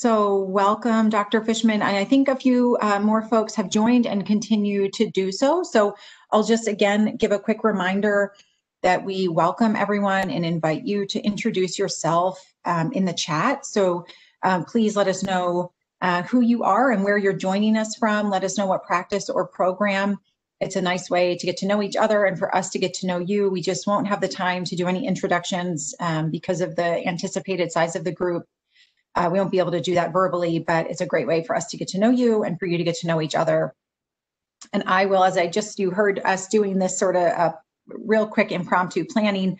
So welcome, Dr. Fishman. And I think a few uh, more folks have joined and continue to do so. So I'll just again give a quick reminder that we welcome everyone and invite you to introduce yourself um, in the chat. So um, please let us know uh, who you are and where you're joining us from. Let us know what practice or program. It's a nice way to get to know each other and for us to get to know you. We just won't have the time to do any introductions um, because of the anticipated size of the group. Uh, we won't be able to do that verbally, but it's a great way for us to get to know you and for you to get to know each other. And I will, as I just, you heard us doing this sort of uh, real quick impromptu planning,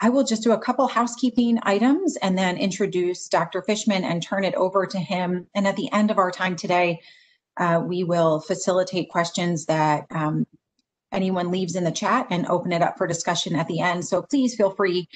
I will just do a couple housekeeping items and then introduce Dr. Fishman and turn it over to him. And at the end of our time today, uh, we will facilitate questions that um, anyone leaves in the chat and open it up for discussion at the end. So please feel free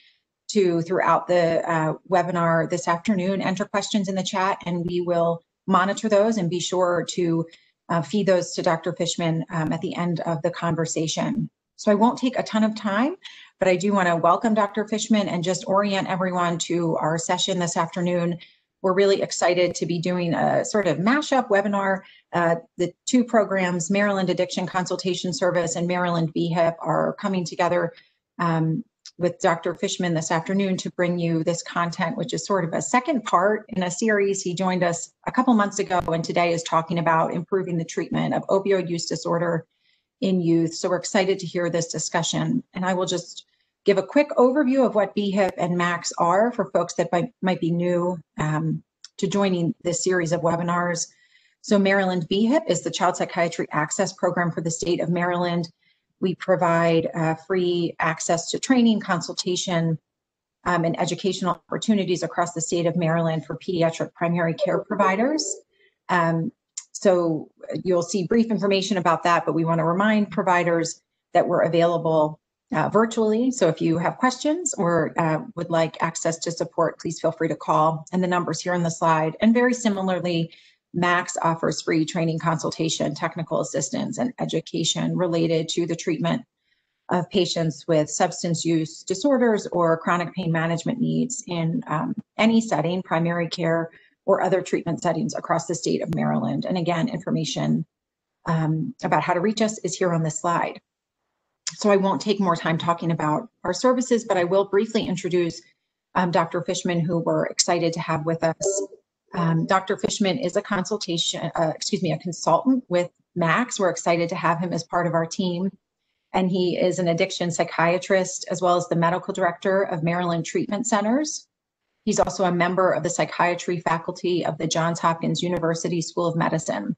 to, throughout the uh, webinar this afternoon, enter questions in the chat and we will monitor those and be sure to uh, feed those to Dr. Fishman um, at the end of the conversation. So I won't take a ton of time, but I do want to welcome Dr. Fishman and just orient everyone to our session this afternoon. We're really excited to be doing a sort of mashup webinar. Uh, the two programs, Maryland Addiction Consultation Service and Maryland BHIPP, are coming together um, with Dr. Fishman this afternoon to bring you this content, which is sort of a second part in a series. He joined us a couple months ago and today is talking about improving the treatment of opioid use disorder in youth. So we're excited to hear this discussion. And I will just give a quick overview of what BHIPP and MACS are for folks that might, might be new um, to joining this series of webinars. So Maryland BHIPP is the Child Psychiatry Access Program for the state of Maryland. We provide uh, free access to training, consultation, um, and educational opportunities across the state of Maryland for pediatric primary care providers. Um, so you'll see brief information about that, but we want to remind providers that we're available uh, virtually. So if you have questions or uh, would like access to support, please feel free to call. And the numbers here on the slide. And very similarly, MACS offers free training consultation, technical assistance, and education related to the treatment of patients with substance use disorders or chronic pain management needs in um, any setting, primary care, or other treatment settings across the state of Maryland. And again, information um, about how to reach us is here on this slide. So I won't take more time talking about our services, but I will briefly introduce um, Dr. Fishman, who we're excited to have with us. Um, Dr. Fishman is a consultation, uh, excuse me, a consultant with MACS. We're excited to have him as part of our team. And he is an addiction psychiatrist, as well as the medical director of Maryland Treatment Centers. He's also a member of the psychiatry faculty of the Johns Hopkins University School of Medicine.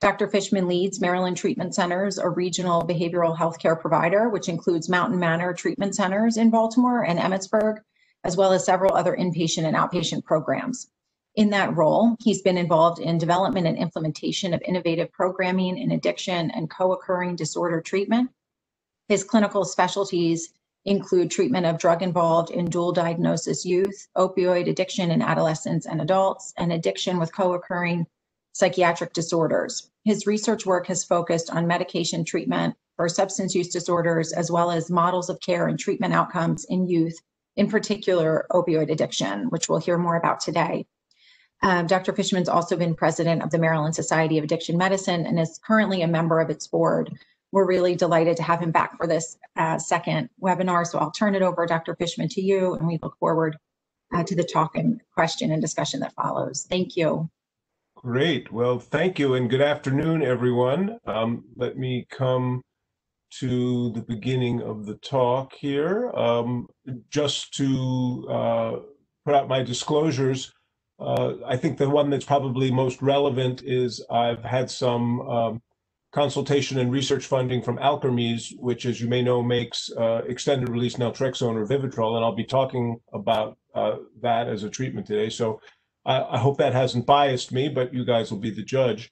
Dr. Fishman leads Maryland Treatment Centers, a regional behavioral health care provider, which includes Mountain Manor Treatment Centers in Baltimore and Emmitsburg, as well as several other inpatient and outpatient programs. In that role, he's been involved in development and implementation of innovative programming in addiction and co-occurring disorder treatment. His clinical specialties include treatment of drug involved in dual diagnosis youth, opioid addiction in adolescents and adults, and addiction with co-occurring psychiatric disorders. His research work has focused on medication treatment for substance use disorders, as well as models of care and treatment outcomes in youth, in particular opioid addiction, which we'll hear more about today. Um, Dr. Fishman's also been president of the Maryland Society of Addiction Medicine and is currently a member of its board we're really delighted to have him back for this uh, second webinar. So I'll turn it over, Dr. Fishman, to you, and we look forward uh, to the talk and question and discussion that follows. Thank you. Great. Well, thank you and good afternoon, everyone. Um, let me come to the beginning of the talk here. Um, just to uh, put out my disclosures, uh, I think the one that's probably most relevant is I've had some um, consultation and research funding from Alkermes, which, as you may know, makes uh, extended release naltrexone or Vivitrol, and I'll be talking about uh, that as a treatment today. So I, I, hope that hasn't biased me, but you guys will be the judge.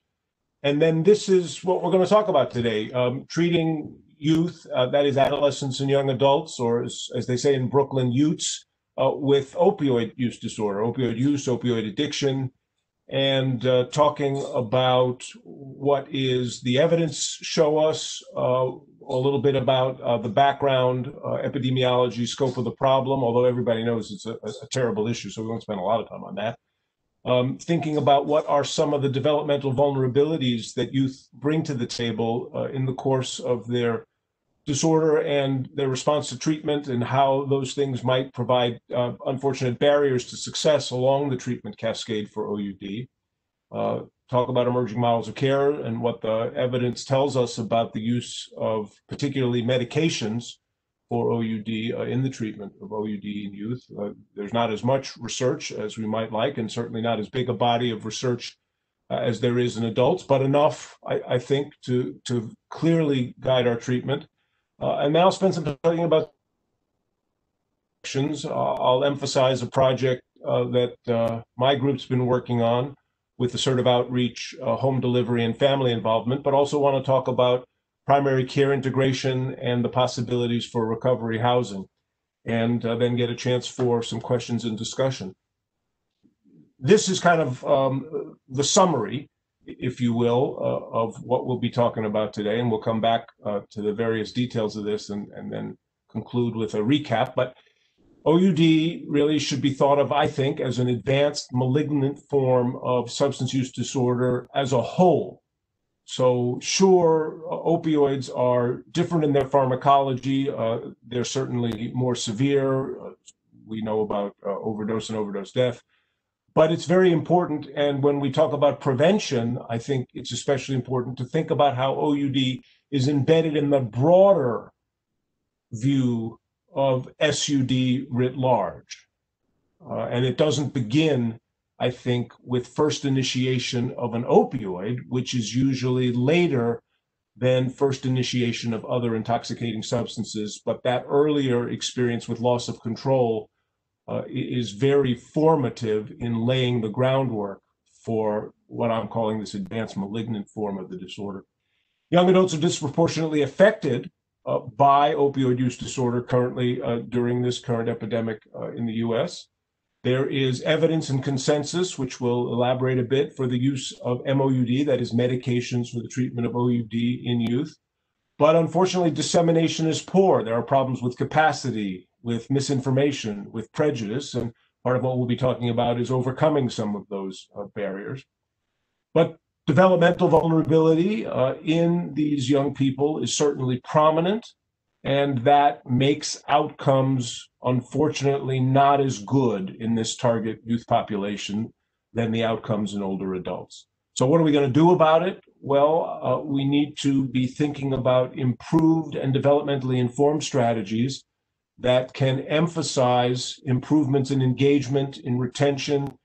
And then this is what we're going to talk about today: um, treating youth, uh, that is, adolescents and young adults, or as, as they say in Brooklyn, youths. Uh, with opioid use disorder, opioid use, opioid addiction, and uh, talking about what is the evidence show us, uh, a little bit about uh, the background, uh, epidemiology, scope of the problem, although everybody knows it's a, a, terrible issue, so we won't spend a lot of time on that. um, thinking about what are some of the developmental vulnerabilities that youth bring to the table uh, in the course of their disorder and their response to treatment and how those things might provide uh, unfortunate barriers to success along the treatment cascade for OUD. Uh, talk about emerging models of care and what the evidence tells us about the use of particularly medications for OUD uh, in the treatment of OUD in youth. Uh, there's not as much research as we might like, and certainly not as big a body of research uh, as there is in adults, but enough, I, I, think, to to clearly guide our treatment. Uh, and now I'll spend some talking about actions. I'll emphasize a project uh, that uh, my group's been working on with assertive outreach, home delivery, and family involvement, but also want to talk about primary care integration and the possibilities for recovery housing, and uh, then get a chance for some questions and discussion. This is kind of um, the summary, if you will, uh, of what we'll be talking about today, and we'll come back uh, to the various details of this and, and then conclude with a recap. But OUD really should be thought of, I think, as an advanced malignant form of substance use disorder as a whole so sure, uh, opioids are different in their pharmacology. Uh, they're certainly more severe. Uh, we know about overdose and overdose death. But it's very important. And when we talk about prevention, I think it's especially important to think about how OUD is embedded in the broader view of SUD writ large. Uh, and it doesn't begin I think, with first initiation of an opioid, which is usually later than first initiation of other intoxicating substances. But that earlier experience with loss of control uh, is very formative in laying the groundwork for what I'm calling this advanced malignant form of the disorder. Young adults are disproportionately affected uh, by opioid use disorder currently uh, during this current epidemic uh, in the US. There is evidence and consensus, which we'll elaborate a bit, for the use of MOUD, that is, medications for the treatment of OUD in youth. But unfortunately, dissemination is poor. There are problems with capacity, with misinformation, with prejudice. And part of what we'll be talking about is overcoming some of those uh, barriers. But developmental vulnerability uh, in these young people is certainly prominent and that makes outcomes unfortunately not as good in this target youth population than the outcomes in older adults. So, what are we going to do about it? Well, uh, we need to be thinking about improved and developmentally informed strategies that can emphasize improvements in engagement, in retention,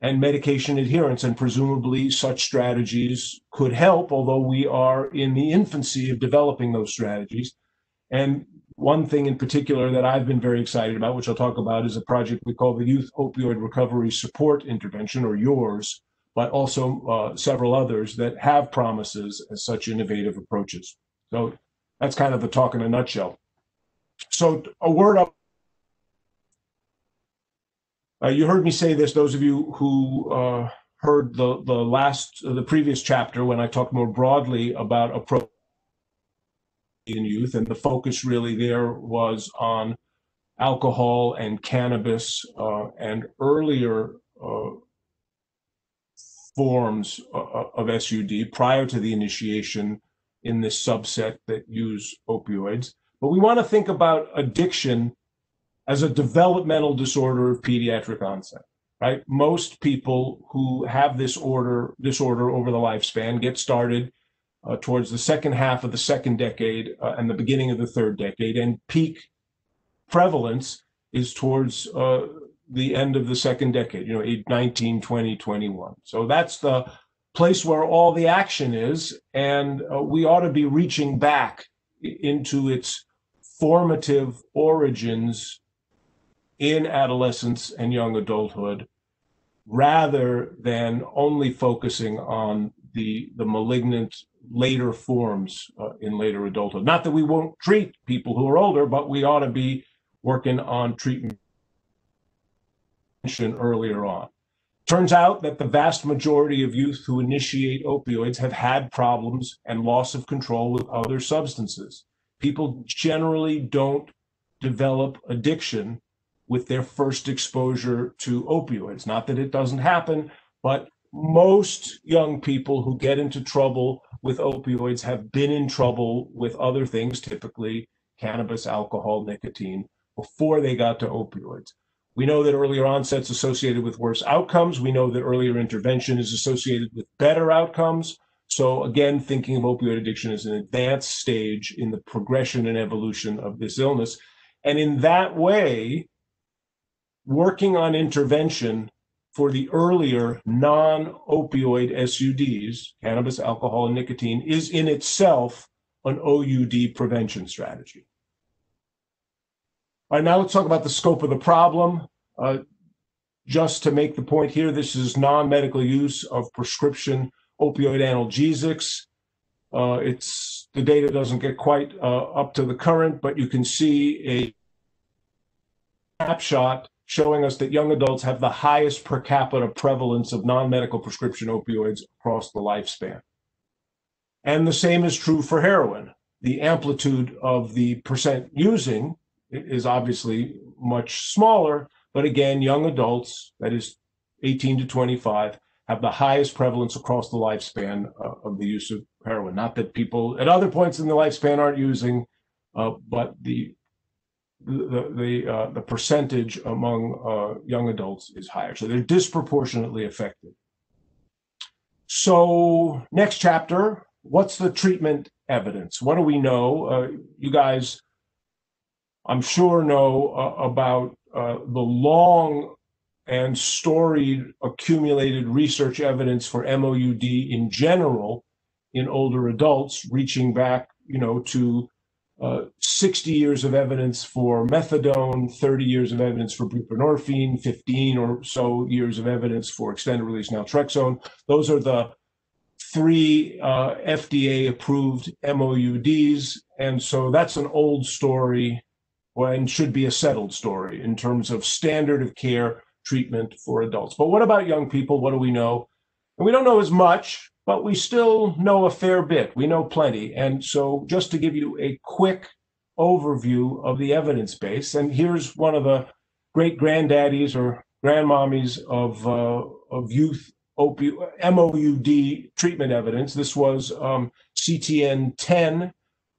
and medication adherence. And presumably, such strategies could help, although we are in the infancy of developing those strategies. And one thing in particular that I've been very excited about, which I'll talk about, is a project we call the Youth Opioid Recovery Support Intervention, or YORS, but also uh, several others that have promises as such innovative approaches. So that's kind of the talk in a nutshell. So a word up. Uh, you heard me say this, those of you who uh, heard the, the last, uh, the previous chapter when I talked more broadly about approach in youth, and the focus really there was on alcohol and cannabis uh, and earlier uh, forms uh, of SUD prior to the initiation in this subset that use opioids. But we want to think about addiction as a developmental disorder of pediatric onset. Right? Most people who have this order disorder over the lifespan get started uh, towards the second half of the second decade uh, and the beginning of the third decade, and peak prevalence is towards uh, the end of the second decade, you know, 19, 20, 21. So that's the place where all the action is, and uh, we ought to be reaching back into its formative origins in adolescence and young adulthood rather than only focusing on the the malignant later forms uh, in later adulthood. Not that we won't treat people who are older, but we ought to be working on treatment earlier on. Turns out that the vast majority of youth who initiate opioids have had problems and loss of control with other substances. People generally don't develop addiction with their first exposure to opioids. Not that it doesn't happen, but most young people who get into trouble with opioids have been in trouble with other things, typically cannabis, alcohol, nicotine, before they got to opioids. We know that earlier onset's associated with worse outcomes. We know that earlier intervention is associated with better outcomes. So again, thinking of opioid addiction as an advanced stage in the progression and evolution of this illness. And in that way, working on intervention for the earlier non-opioid SUDs, cannabis, alcohol, and nicotine, is in itself an OUD prevention strategy. All right, now let's talk about the scope of the problem. Uh, just to make the point here, this is non-medical use of prescription opioid analgesics. Uh, it's the data doesn't get quite uh, up to the current, but you can see a snapshot showing us that young adults have the highest per capita prevalence of non-medical prescription opioids across the lifespan. And the same is true for heroin. The amplitude of the percent using is obviously much smaller, but again, young adults, that is 18 to 25, have the highest prevalence across the lifespan uh, of the use of heroin. Not that people at other points in the lifespan aren't using, uh, but the the the, uh, the percentage among uh, young adults is higher, so they're disproportionately affected. So next chapter, what's the treatment evidence? What do we know? Uh, you guys I'm sure know uh, about the long and storied accumulated research evidence for MOUD in general in older adults, reaching back, you know, to uh, 60 years of evidence for methadone, 30 years of evidence for buprenorphine, 15 or so years of evidence for extended release naltrexone. Those are the three uh, FDA approved MOUDs. And so that's an old story and should be a settled story in terms of standard of care treatment for adults. But what about young people? What do we know? And we don't know as much, but we still know a fair bit. We know plenty. And so, just to give you a quick overview of the evidence base, and here's one of the great granddaddies or grandmommies of, uh, of youth opioid MOUD treatment evidence. This was um, CTN 10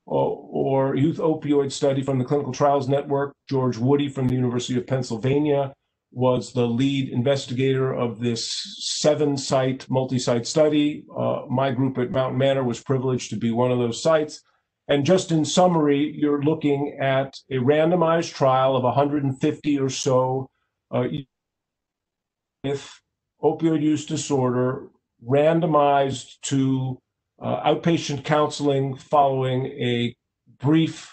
or, or youth opioid study from the Clinical Trials Network. George Woody from the University of Pennsylvania was the lead investigator of this seven site, multi site study. Uh, my group at Mountain Manor was privileged to be one of those sites. And just in summary, you're looking at a randomized trial of 150 or so uh, with opioid use disorder, randomized to uh, outpatient counseling following a brief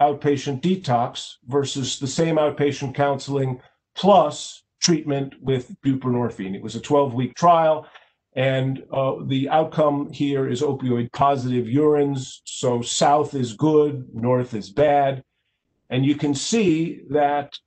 outpatient detox versus the same outpatient counseling plus treatment with buprenorphine. It was a 12 week trial, and uh, the outcome here is opioid positive urines. So south is good, north is bad. And you can see that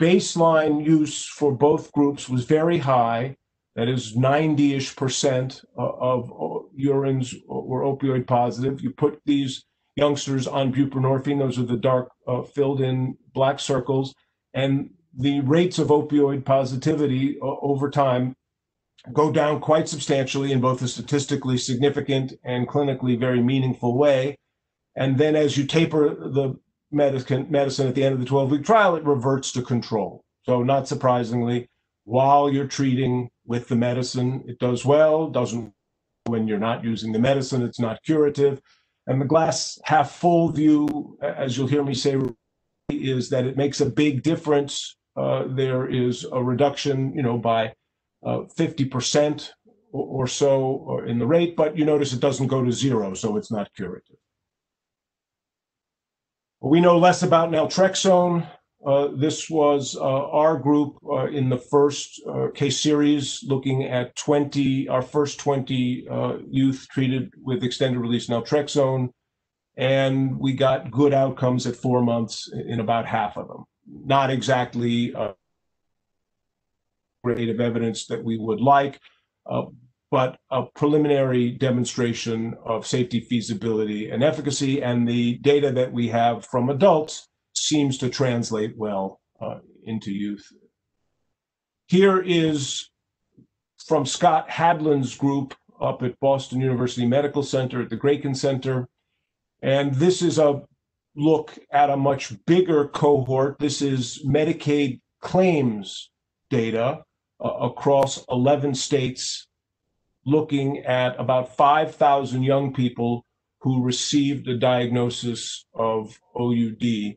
baseline use for both groups was very high. That is 90-ish percent of urines were opioid positive. You put these youngsters on buprenorphine; those are the dark uh, filled-in black circles, and the rates of opioid positivity over time go down quite substantially in both a statistically significant and clinically very meaningful way. And then, as you taper the medicine, medicine at the end of the 12-week trial, it reverts to control. So, not surprisingly, while you're treating with the medicine. It does well, doesn't when you're not using the medicine, it's not curative. And the glass half full view, as you'll hear me say, is that it makes a big difference. Uh, there is a reduction, you know, by uh, 50% or, or so in the rate, but you notice it doesn't go to zero, so it's not curative. We know less about naltrexone. Uh, this was uh, our group uh, in the first uh, case series looking at 20, our first 20 uh, youth treated with extended release naltrexone. And we got good outcomes at four months in about half of them. Not exactly a rate of evidence that we would like, but a preliminary demonstration of safety, feasibility, and efficacy. And the data that we have from adults seems to translate well uh, into youth. Here is from Scott Hadland's group up at Boston University Medical Center at the Grayken Center. And this is a look at a much bigger cohort. This is Medicaid claims data uh, across 11 states, looking at about 5,000 young people who received a diagnosis of OUD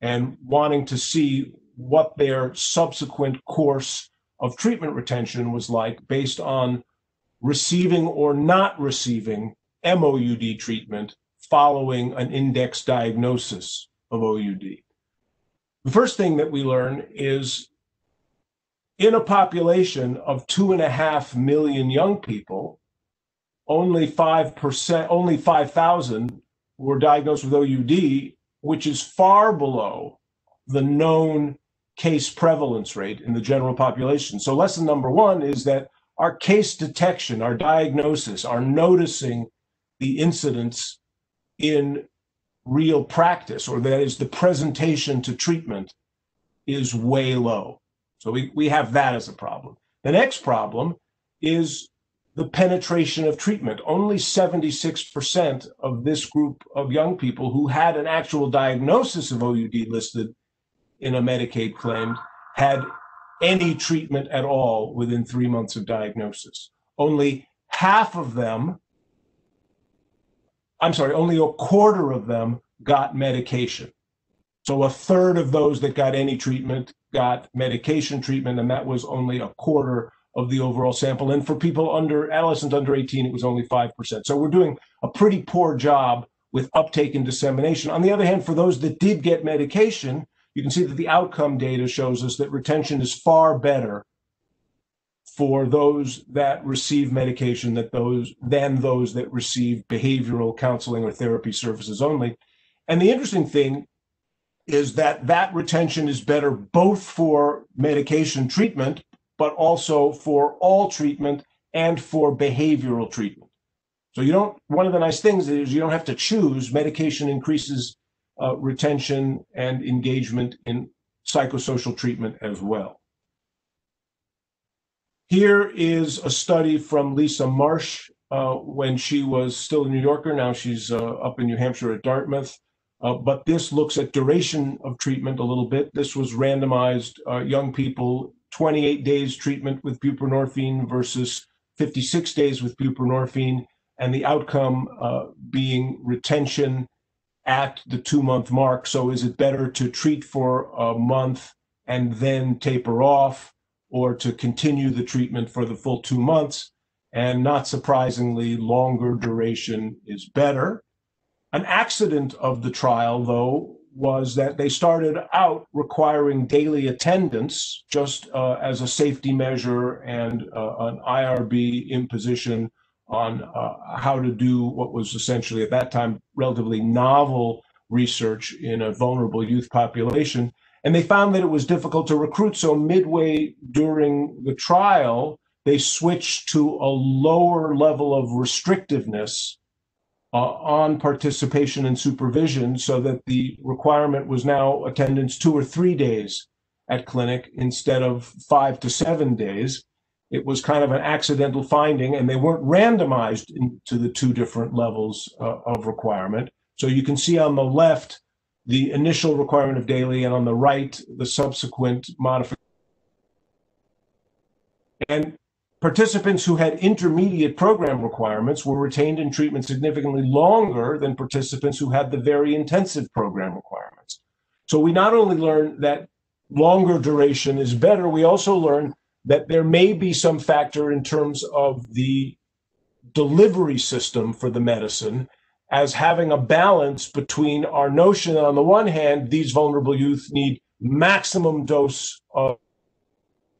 and wanting to see what their subsequent course of treatment retention was like based on receiving or not receiving MOUD treatment following an index diagnosis of OUD. The first thing that we learn is in a population of two and a half million young people, only 5%, only 5,000 were diagnosed with OUD, which is far below the known case prevalence rate in the general population. So, lesson number one is that our case detection, our diagnosis, our noticing the incidence in real practice, or that is the presentation to treatment, is way low. So we, we have that as a problem. The next problem is the penetration of treatment. Only 76% of this group of young people who had an actual diagnosis of OUD listed in a Medicaid claim had any treatment at all within three months of diagnosis. Only half of them I'm sorry, only a quarter of them got medication. So a third of those that got any treatment got medication treatment, and that was only a quarter of the overall sample. And for people under adolescents under 18, it was only 5%. So we're doing a pretty poor job with uptake and dissemination. On the other hand, for those that did get medication, you can see that the outcome data shows us that retention is far better for those that receive medication that those than those that receive behavioral counseling or therapy services only. And the interesting thing is that that retention is better both for medication treatment, but also for all treatment and for behavioral treatment. So you don't. One of the nice things is you don't have to choose. Medication increases uh, retention and engagement in psychosocial treatment as well. Here is a study from Lisa Marsch uh, when she was still a New Yorker. Now she's uh, up in New Hampshire at Dartmouth. Uh, but this looks at duration of treatment a little bit. This was randomized uh, young people, 28 days treatment with buprenorphine versus 56 days with buprenorphine, and the outcome uh, being retention at the two month mark. So, is it better to treat for a month and then taper off? Or to continue the treatment for the full two months. And not surprisingly, longer duration is better. An accident of the trial, though, was that they started out requiring daily attendance just uh, as a safety measure and uh, an IRB imposition on uh, how to do what was essentially at that time relatively novel research in a vulnerable youth population. And they found that it was difficult to recruit. So, midway during the trial, they switched to a lower level of restrictiveness uh, on participation and supervision so that the requirement was now attendance two or three days at clinic instead of five to seven days. It was kind of an accidental finding, and they weren't randomized into the two different levels uh, of requirement. So you can see on the left the initial requirement of daily, and on the right, the subsequent modification. And participants who had intermediate program requirements were retained in treatment significantly longer than participants who had the very intensive program requirements. So we not only learn that longer duration is better, we also learn that there may be some factor in terms of the delivery system for the medicine as having a balance between our notion that on the one hand, these vulnerable youth need maximum dose of,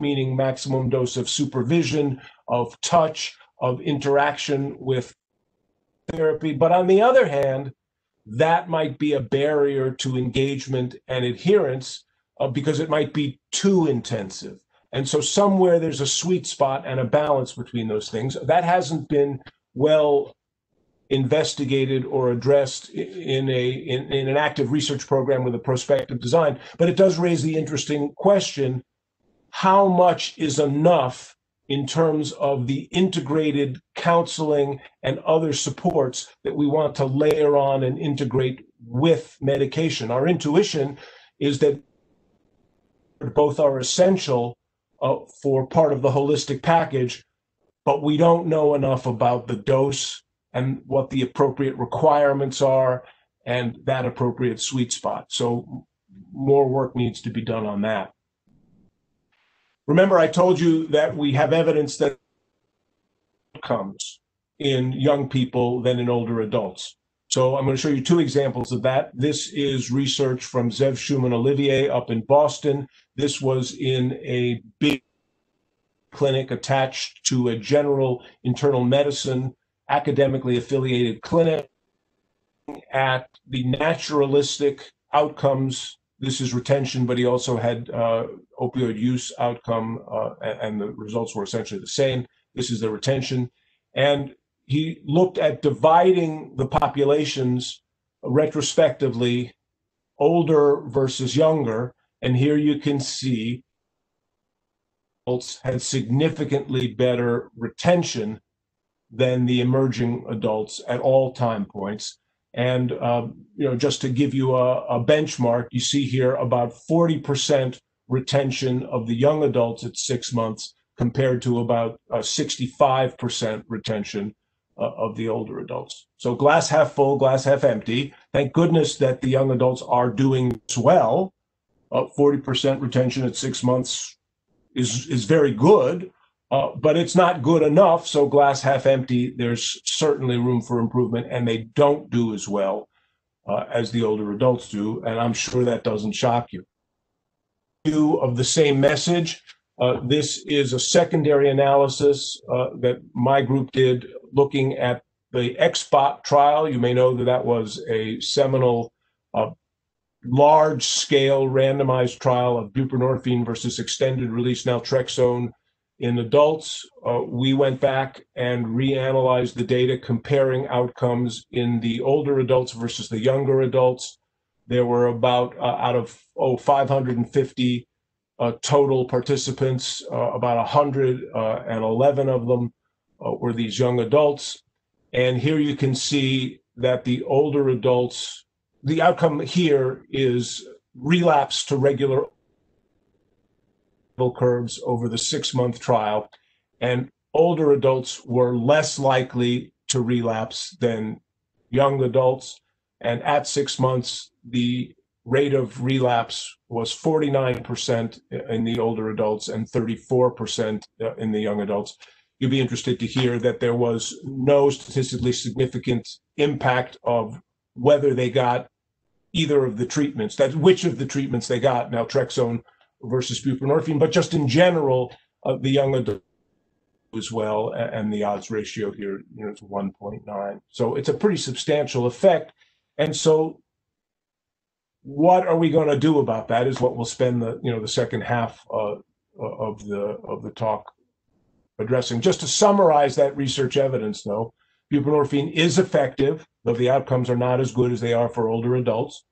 meaning maximum dose of supervision, of touch, of interaction with therapy. But on the other hand, that might be a barrier to engagement and adherence uh, because it might be too intensive. And so somewhere there's a sweet spot and a balance between those things. That hasn't been well investigated or addressed in a in, in an active research program with a prospective design. But it does raise the interesting question: how much is enough in terms of the integrated counseling and other supports that we want to layer on and integrate with medication? Our intuition is that both are essential uh, for part of the holistic package, but we don't know enough about the dose and what the appropriate requirements are and that appropriate sweet spot. So more work needs to be done on that. Remember, I told you that we have evidence that comes in young people than in older adults. So I'm going to show you two examples of that. This is research from Zev Schuman-Olivier up in Boston. This was in a big clinic attached to a general internal medicine academically affiliated clinic at the naturalistic outcomes. This is retention, but he also had uh, opioid use outcome, uh, and the results were essentially the same. This is the retention. And he looked at dividing the populations retrospectively, older versus younger. And here you can see adults had significantly better retention than the emerging adults at all time points. And uh, you know, just to give you a, a, benchmark, you see here about 40% retention of the young adults at six months, compared to about 65% retention uh, of the older adults. So glass half full, glass half empty. Thank goodness that the young adults are doing well. Uh, 40% retention at six months is is very good. Uh, but it's not good enough. So glass half empty, there's certainly room for improvement, and they don't do as well uh, as the older adults do. And I'm sure that doesn't shock you. Two Of the same message, uh, this is a secondary analysis uh, that my group did looking at the XBOT trial. You may know that that was a seminal uh, large scale randomized trial of buprenorphine versus extended release naltrexone in adults, uh, we went back and reanalyzed the data comparing outcomes in the older adults versus the younger adults. There were about uh, out of oh 550 uh, total participants, uh, about 111 of them uh, were these young adults. And here you can see that the older adults, the outcome here is relapse to regular curves over the six month trial, and older adults were less likely to relapse than young adults. And at six months, the rate of relapse was 49% in the older adults and 34% in the young adults. You'd be interested to hear that there was no statistically significant impact of whether they got either of the treatments, that which of the treatments they got, naltrexone versus buprenorphine, but just in general, uh, the young adult as well, and the odds ratio here you know, is 1.9. So it's a pretty substantial effect. And so what are we going to do about that is what we'll spend the you know the second half uh, of the of the talk addressing. Just to summarize that research evidence, though, buprenorphine is effective, though the outcomes are not as good as they are for older adults.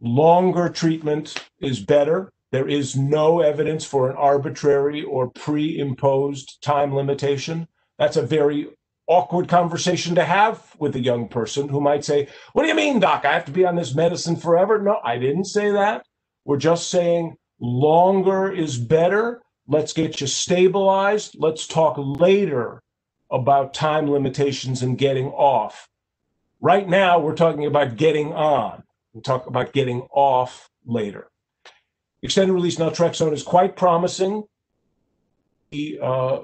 Longer treatment is better there is no evidence for an arbitrary or pre imposed time limitation. That's a very awkward conversation to have with a young person who might say, What do you mean, doc? I have to be on this medicine forever? No, I didn't say that. We're just saying longer is better. Let's get you stabilized. Let's talk later about time limitations and getting off. Right now, we're talking about getting on. We talk about getting off later. Extended release naltrexone is quite promising. Uh,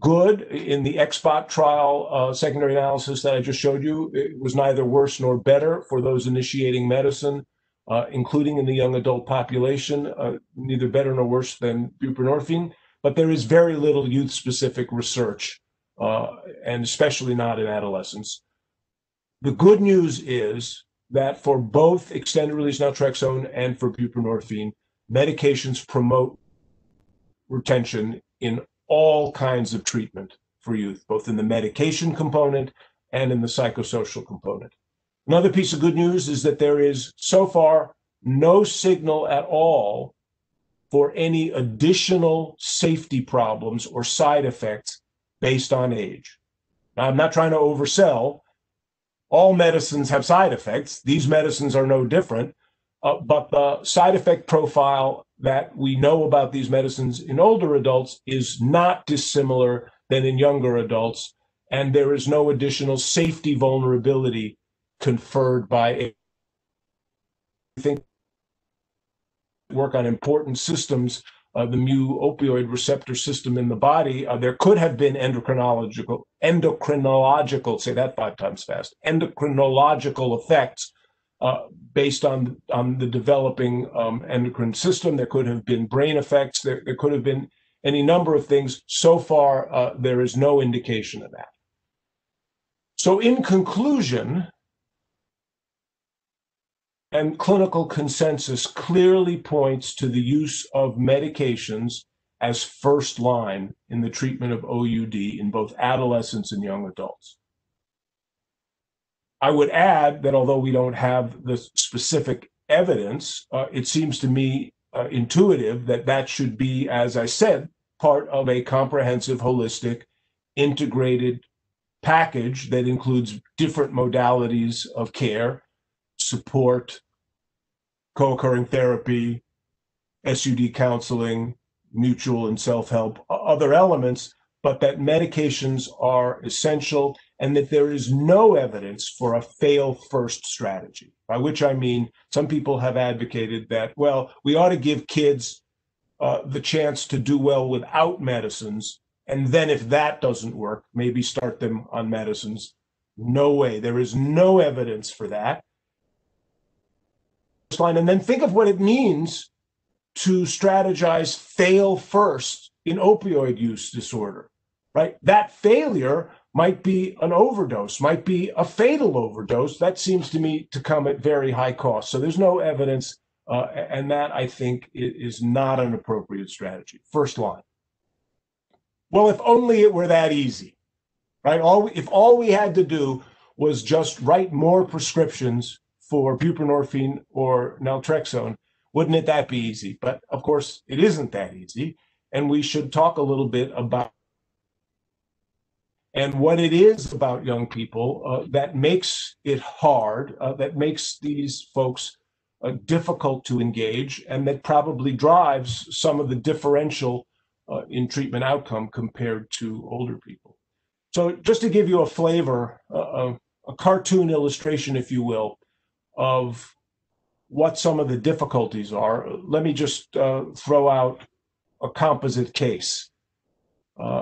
good in the XBOT trial uh, secondary analysis that I just showed you. It was neither worse nor better for those initiating medicine, uh, including in the young adult population, uh, neither better nor worse than buprenorphine. But there is very little youth specific research, uh, and especially not in adolescents. The good news is that for both extended release naltrexone and for buprenorphine, medications promote retention in all kinds of treatment for youth, both in the medication component and in the psychosocial component. Another piece of good news is that there is so far no signal at all for any additional safety problems or side effects based on age. Now, I'm not trying to oversell. All medicines have side effects. These medicines are no different. Uh, but the side effect profile that we know about these medicines in older adults is not dissimilar than in younger adults. And there is no additional safety vulnerability conferred by I think work on important systems uh, the mu opioid receptor system in the body, uh, there could have been endocrinological, endocrinological, say that five times fast, endocrinological effects uh, based on, on the developing um, endocrine system. There could have been brain effects. There, there could have been any number of things. So far, uh, there is no indication of that. So in conclusion, and clinical consensus clearly points to the use of medications as first line in the treatment of OUD in both adolescents and young adults. I would add that although we don't have the specific evidence, uh, it seems to me uh, intuitive that that should be, as I said, part of a comprehensive, holistic, integrated package that includes different modalities of care support, co-occurring therapy, SUD counseling, mutual and self-help, other elements, but that medications are essential and that there is no evidence for a fail first strategy. By which I mean, some people have advocated that, well, we ought to give kids uh, the chance to do well without medicines. And then if that doesn't work, maybe start them on medicines. No way. There is no evidence for that and then think of what it means to strategize fail first in opioid use disorder, right? That failure might be an overdose, might be a fatal overdose. That seems to me to come at very high cost. So there's no evidence, uh, and that I think is not an appropriate strategy. First line. Well, if only it were that easy, right? All if all we had to do was just write more prescriptions for buprenorphine or naltrexone, wouldn't it that be easy? But of course, it isn't that easy. And we should talk a little bit about and what it is about young people uh, that makes it hard, uh, that makes these folks uh, difficult to engage, and that probably drives some of the differential uh, in treatment outcome compared to older people. So, just to give you a flavor, uh, a cartoon illustration, if you will, of what some of the difficulties are, let me just uh, throw out a composite case.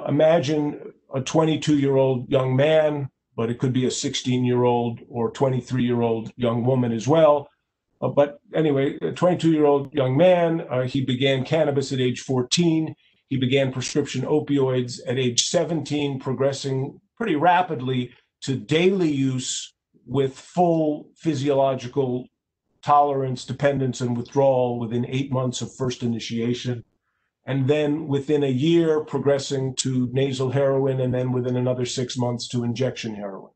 Imagine a 22 year old young man, but it could be a 16 year old or 23 year old young woman as well. Uh, but anyway, a 22 year old young man, uh, he began cannabis at age 14. He began prescription opioids at age 17, progressing pretty rapidly to daily use with full physiological tolerance, dependence, and withdrawal within eight months of first initiation. And then within a year, progressing to nasal heroin, and then within another six months to injection heroin.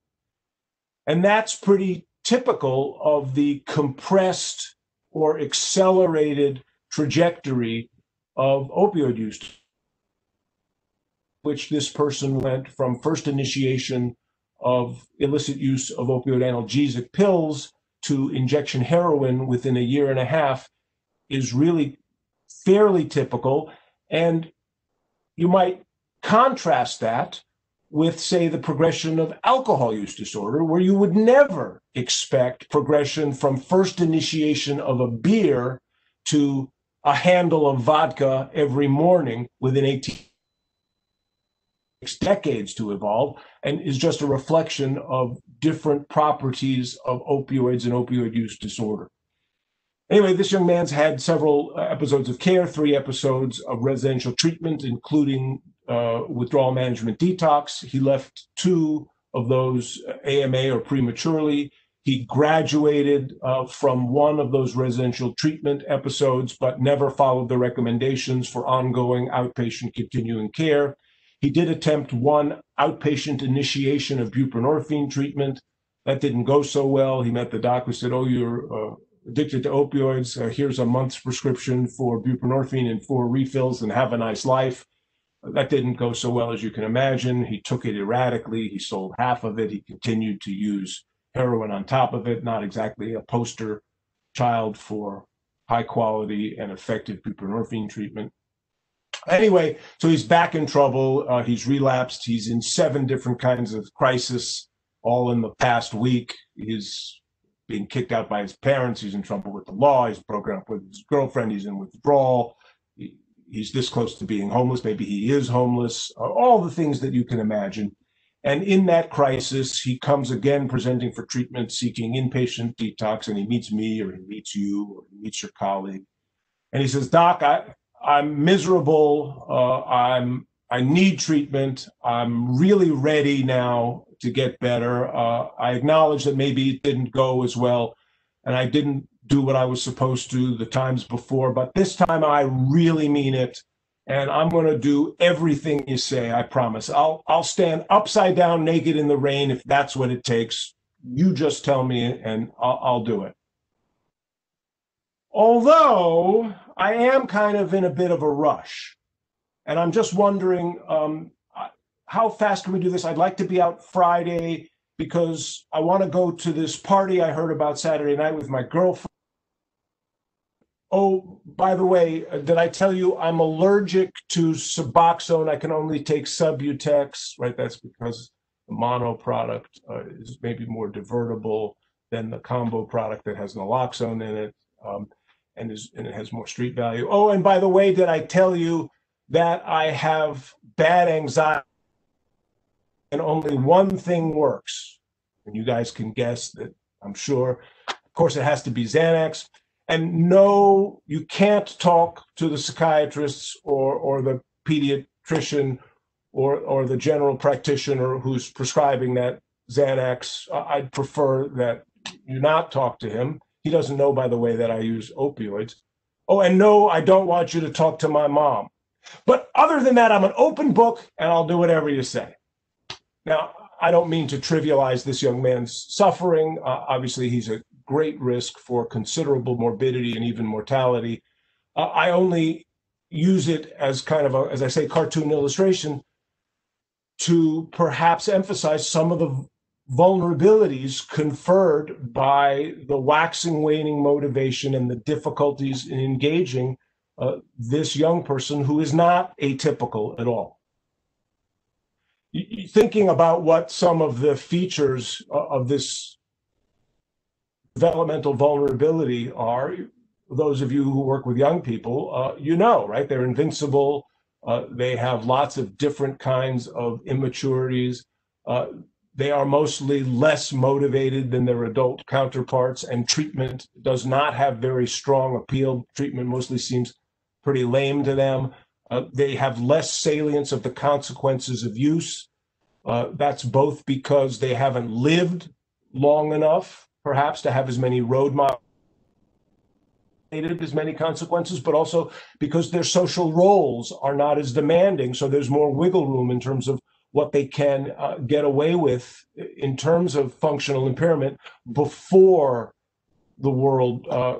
And that's pretty typical of the compressed or accelerated trajectory of opioid use, which this person went from first initiation of illicit use of opioid analgesic pills to injection heroin within a year and a half is really fairly typical. And you might contrast that with, say, the progression of alcohol use disorder, where you would never expect progression from first initiation of a beer to a handle of vodka every morning within 18 decades to evolve and is just a reflection of different properties of opioids and opioid use disorder. Anyway, this young man's had several uh, episodes of care, three episodes of residential treatment, including uh, withdrawal management detox. He left two of those AMA uh, or prematurely. He graduated uh, from one of those residential treatment episodes, but never followed the recommendations for ongoing outpatient continuing care. He did attempt one outpatient initiation of buprenorphine treatment. That didn't go so well. He met the doc who said, Oh, you're uh, addicted to opioids. Uh, here's a month's prescription for buprenorphine and four refills and have a nice life. That didn't go so well as you can imagine. He took it erratically. He sold half of it. He continued to use heroin on top of it, not exactly a poster child for high quality and effective buprenorphine treatment. Anyway, so he's back in trouble. Uh, he's relapsed. He's in seven different kinds of crisis, all in the past week. He's being kicked out by his parents. He's in trouble with the law. He's broken up with his girlfriend. He's in withdrawal. He, he's this close to being homeless. Maybe he is homeless. All the things that you can imagine. And in that crisis, he comes again presenting for treatment, seeking inpatient detox, and he meets me or he meets you or he meets your colleague. And he says, Doc, I, I'm miserable. Uh, I'm I need treatment. I'm really ready now to get better. Uh, I acknowledge that maybe it didn't go as well, and I didn't do what I was supposed to the times before. But this time, I really mean it and I'm going to do everything you say. I promise. I'll I'll stand upside down naked in the rain if that's what it takes. You just tell me, and I'll, I'll do it. Although I am kind of in a bit of a rush, and I'm just wondering um, how fast can we do this? I'd like to be out Friday because I want to go to this party I heard about Saturday night with my girlfriend. Oh, by the way, did I tell you I'm allergic to Suboxone? I can only take Subutex, right? That's because the mono product uh, is maybe more divertible than the combo product that has naloxone in it, um, and is and it has more street value. Oh, and by the way, did I tell you that I have bad anxiety and only one thing works? And you guys can guess that. I'm sure. Of course, it has to be Xanax and no, you can't talk to the psychiatrists or, or the pediatrician or, or the general practitioner who's prescribing that Xanax. I'd prefer that you not talk to him. He doesn't know, by the way, that I use opioids. Oh, and no, I don't want you to talk to my mom. But other than that, I'm an open book and I'll do whatever you say. Now, I don't mean to trivialize this young man's suffering. Uh, obviously, he's a great risk for considerable morbidity and even mortality. Uh, I only use it as kind of a, as I say, cartoon illustration to perhaps emphasize some of the vulnerabilities conferred by the waxing waning motivation and the difficulties in engaging uh, this young person who is not atypical at all. Thinking about what some of the features uh, of this developmental vulnerability are those of you who work with young people, uh, you know, right? They're invincible. Uh, they have lots of different kinds of immaturities. Uh, they are mostly less motivated than their adult counterparts, and treatment does not have very strong appeal. Treatment mostly seems pretty lame to them. Uh, they have less salience of the consequences of use. Uh, that's both because they haven't lived long enough perhaps to have as many road miles as many consequences, but also because their social roles are not as demanding. So there's more wiggle room in terms of what they can uh, get away with in terms of functional impairment before the world uh,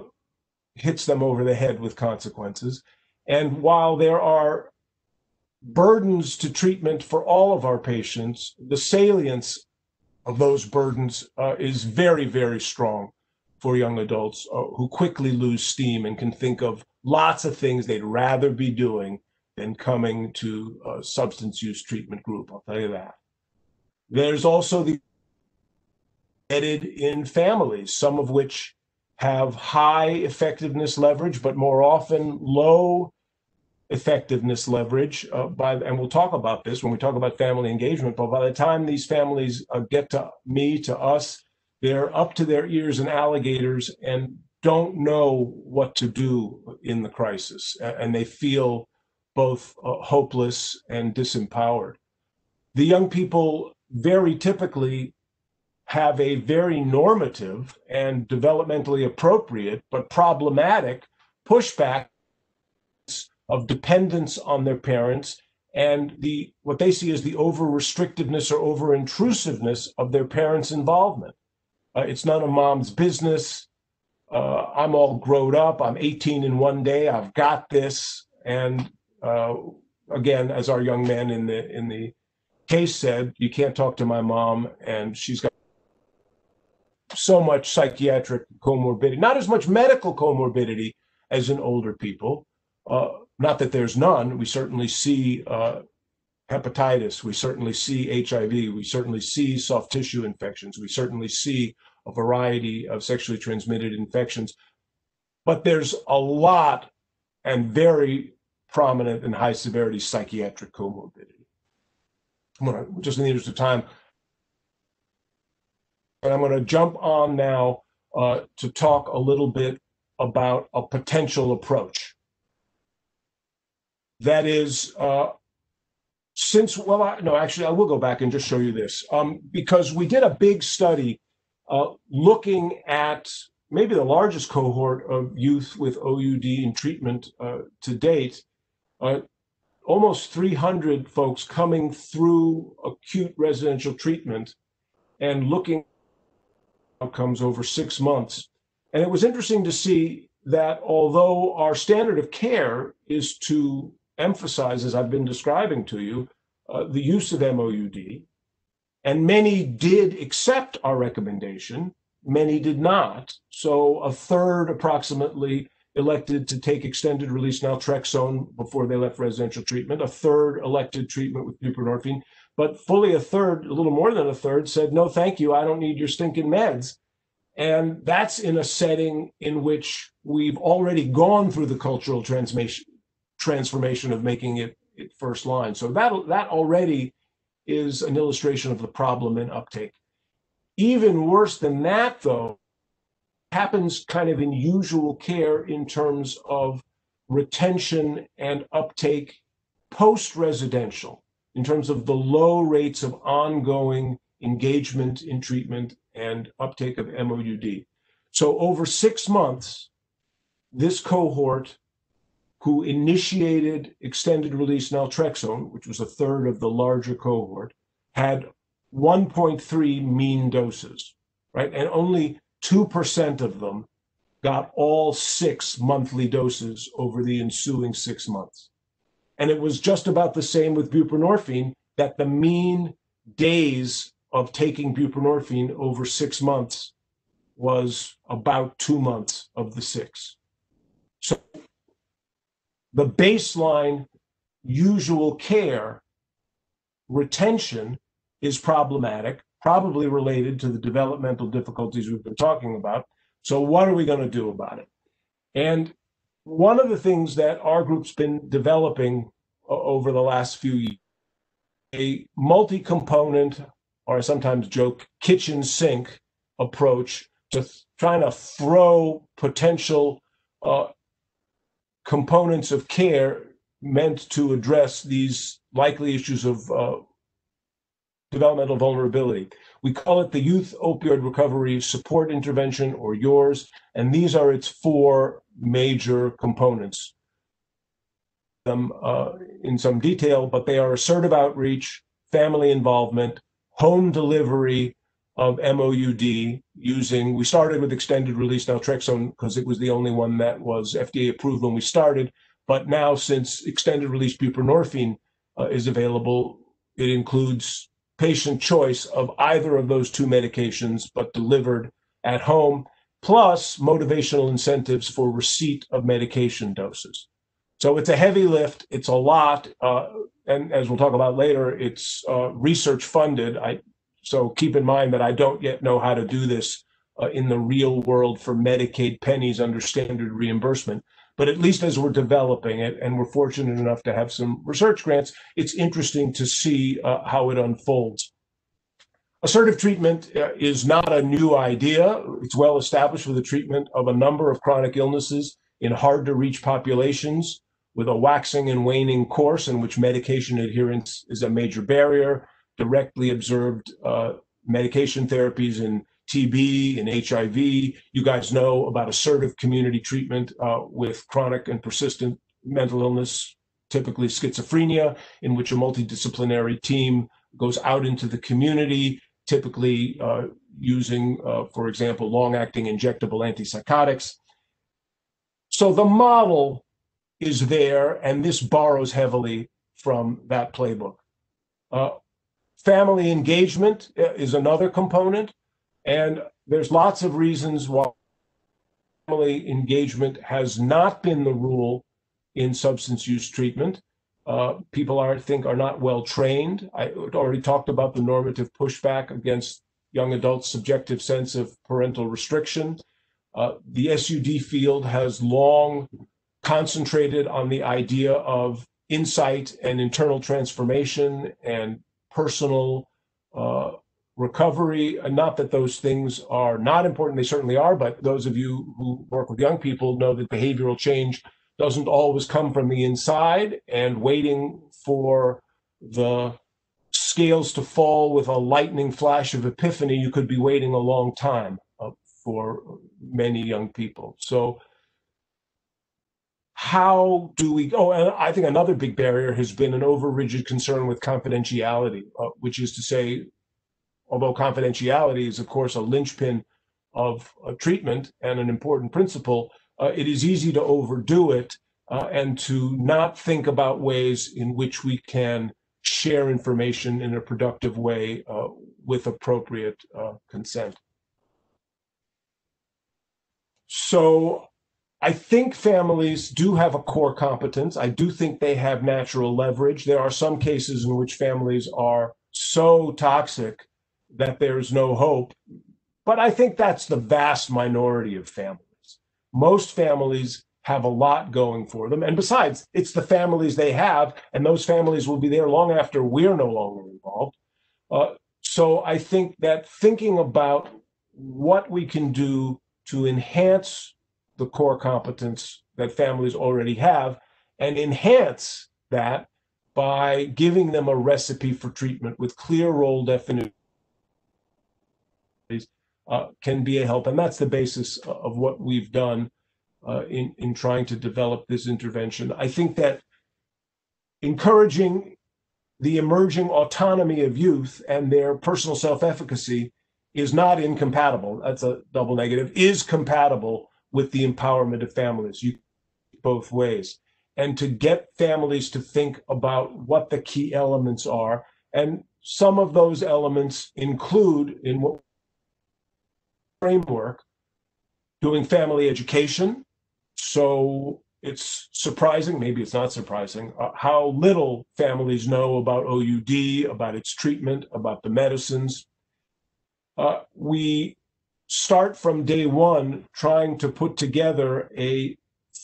hits them over the head with consequences. And while there are burdens to treatment for all of our patients, the salience of those burdens uh, is very, very strong for young adults uh, who quickly lose steam and can think of lots of things they'd rather be doing than coming to a substance use treatment group. I'll tell you that. There's also the embedded in families, some of which have high effectiveness leverage, but more often low effectiveness leverage uh, by and we'll talk about this when we talk about family engagement but by the time these families uh, get to me to us they're up to their ears in alligators and don't know what to do in the crisis and they feel both uh, hopeless and disempowered. The young people very typically have a very normative and developmentally appropriate but problematic pushback of dependence on their parents and the what they see as the over restrictiveness or over intrusiveness of their parents' involvement. Uh, it's none of mom's business. Uh, I'm all grown up. I'm 18 in one day. I've got this. And uh, again, as our young man in the in the case said, you can't talk to my mom, and she's got so much psychiatric comorbidity, not as much medical comorbidity as in older people. Uh, not that there's none. We certainly see uh, hepatitis. We certainly see HIV. We certainly see soft tissue infections. We certainly see a variety of sexually transmitted infections. But there's a lot and very prominent and high severity psychiatric comorbidity. I'm going to, just in the interest of time, and I'm going to jump on now uh, to talk a little bit about a potential approach. That is, uh, since, well, I, no, actually, I will go back and just show you this um, because we did a big study uh, looking at maybe the largest cohort of youth with OUD in treatment uh, to date. Uh, almost 300 folks coming through acute residential treatment and looking outcomes over six months. And it was interesting to see that although our standard of care is to emphasize, as I've been describing to you, uh, the use of MOUD, and many did accept our recommendation, many did not. So a third approximately elected to take extended release naltrexone before they left residential treatment. A third elected treatment with buprenorphine, but fully a third, a little more than a third, said, no, thank you, I don't need your stinking meds. And that's in a setting in which we've already gone through the cultural transformation transformation of making it, it first line. So that that already is an illustration of the problem in uptake. Even worse than that, though, happens kind of in usual care in terms of retention and uptake post residential, in terms of the low rates of ongoing engagement in treatment and uptake of MOUD. So over six months, this cohort who initiated extended release naltrexone, which was a third of the larger cohort, had 1.3 mean doses, right? And only 2% of them got all six monthly doses over the ensuing six months. And it was just about the same with buprenorphine that the mean days of taking buprenorphine over six months was about two months of the six. The baseline usual care retention is problematic probably related to the developmental difficulties we've been talking about. So, what are we going to do about it? And one of the things that our group's been developing over the last few years, a multi-component, or I sometimes joke, kitchen sink approach to trying to throw potential uh, components of care meant to address these likely issues of uh, developmental vulnerability. We call it the Youth Opioid Recovery Support Intervention, or YORS, and these are its four major components. Them uh, in some detail, but they are assertive outreach, family involvement, home delivery of MOUD using. We started with extended release naltrexone because it was the only one that was FDA approved when we started. But now, since extended release buprenorphine uh, is available, it includes patient choice of either of those two medications, but delivered at home, plus motivational incentives for receipt of medication doses. So it's a heavy lift. It's a lot. Uh, and as we'll talk about later, it's uh, research funded. I, so keep in mind that I don't yet know how to do this uh, in the real world for Medicaid pennies under standard reimbursement. But at least as we're developing it, and we're fortunate enough to have some research grants, it's interesting to see uh, how it unfolds. Assertive treatment uh, is not a new idea. It's well established for the treatment of a number of chronic illnesses in hard to reach populations with a waxing and waning course in which medication adherence is a major barrier, directly observed uh, medication therapies in TB and HIV. You guys know about assertive community treatment uh, with chronic and persistent mental illness typically schizophrenia, in which a multidisciplinary team goes out into the community, typically uh, using, uh, for example, long acting injectable antipsychotics. So the model is there, and this borrows heavily from that playbook. Uh, family engagement uh, is another component, and there's lots of reasons why family engagement has not been the rule in substance use treatment. Uh, people are, think, are not well trained. I already talked about the normative pushback against young adults' subjective sense of parental restriction. Uh, the SUD field has long concentrated on the idea of insight and internal transformation and personal uh, recovery. And not that those things are not important, they certainly are, but those of you who work with young people know that behavioral change doesn't always come from the inside and waiting for the scales to fall with a lightning flash of epiphany, you could be waiting a long time uh, for many young people. So how do we oh and i think another big barrier has been an over rigid concern with confidentiality uh, which is to say although confidentiality is of course a linchpin of treatment and an important principle uh, it is easy to overdo it uh, and to not think about ways in which we can share information in a productive way uh, with appropriate uh, consent. So I think families do have a core competence. I do think they have natural leverage. There are some cases in which families are so toxic that there's no hope. But I think that's the vast minority of families. Most families have a lot going for them. And besides, it's the families they have, and those families will be there long after we're no longer involved. Uh, so I think that thinking about what we can do to enhance the core competence that families already have and enhance that by giving them a recipe for treatment with clear role definitions uh, can be a help. And that's the basis of what we've done uh, in, in trying to develop this intervention. I think that encouraging the emerging autonomy of youth and their personal self-efficacy is not incompatible. That's a double negative, is compatible with the empowerment of families. You both ways. And to get families to think about what the key elements are. And some of those elements include in what framework doing family education. So it's surprising, maybe it's not surprising, uh, how little families know about OUD, about its treatment, about the medicines. Uh, we start from day one trying to put together a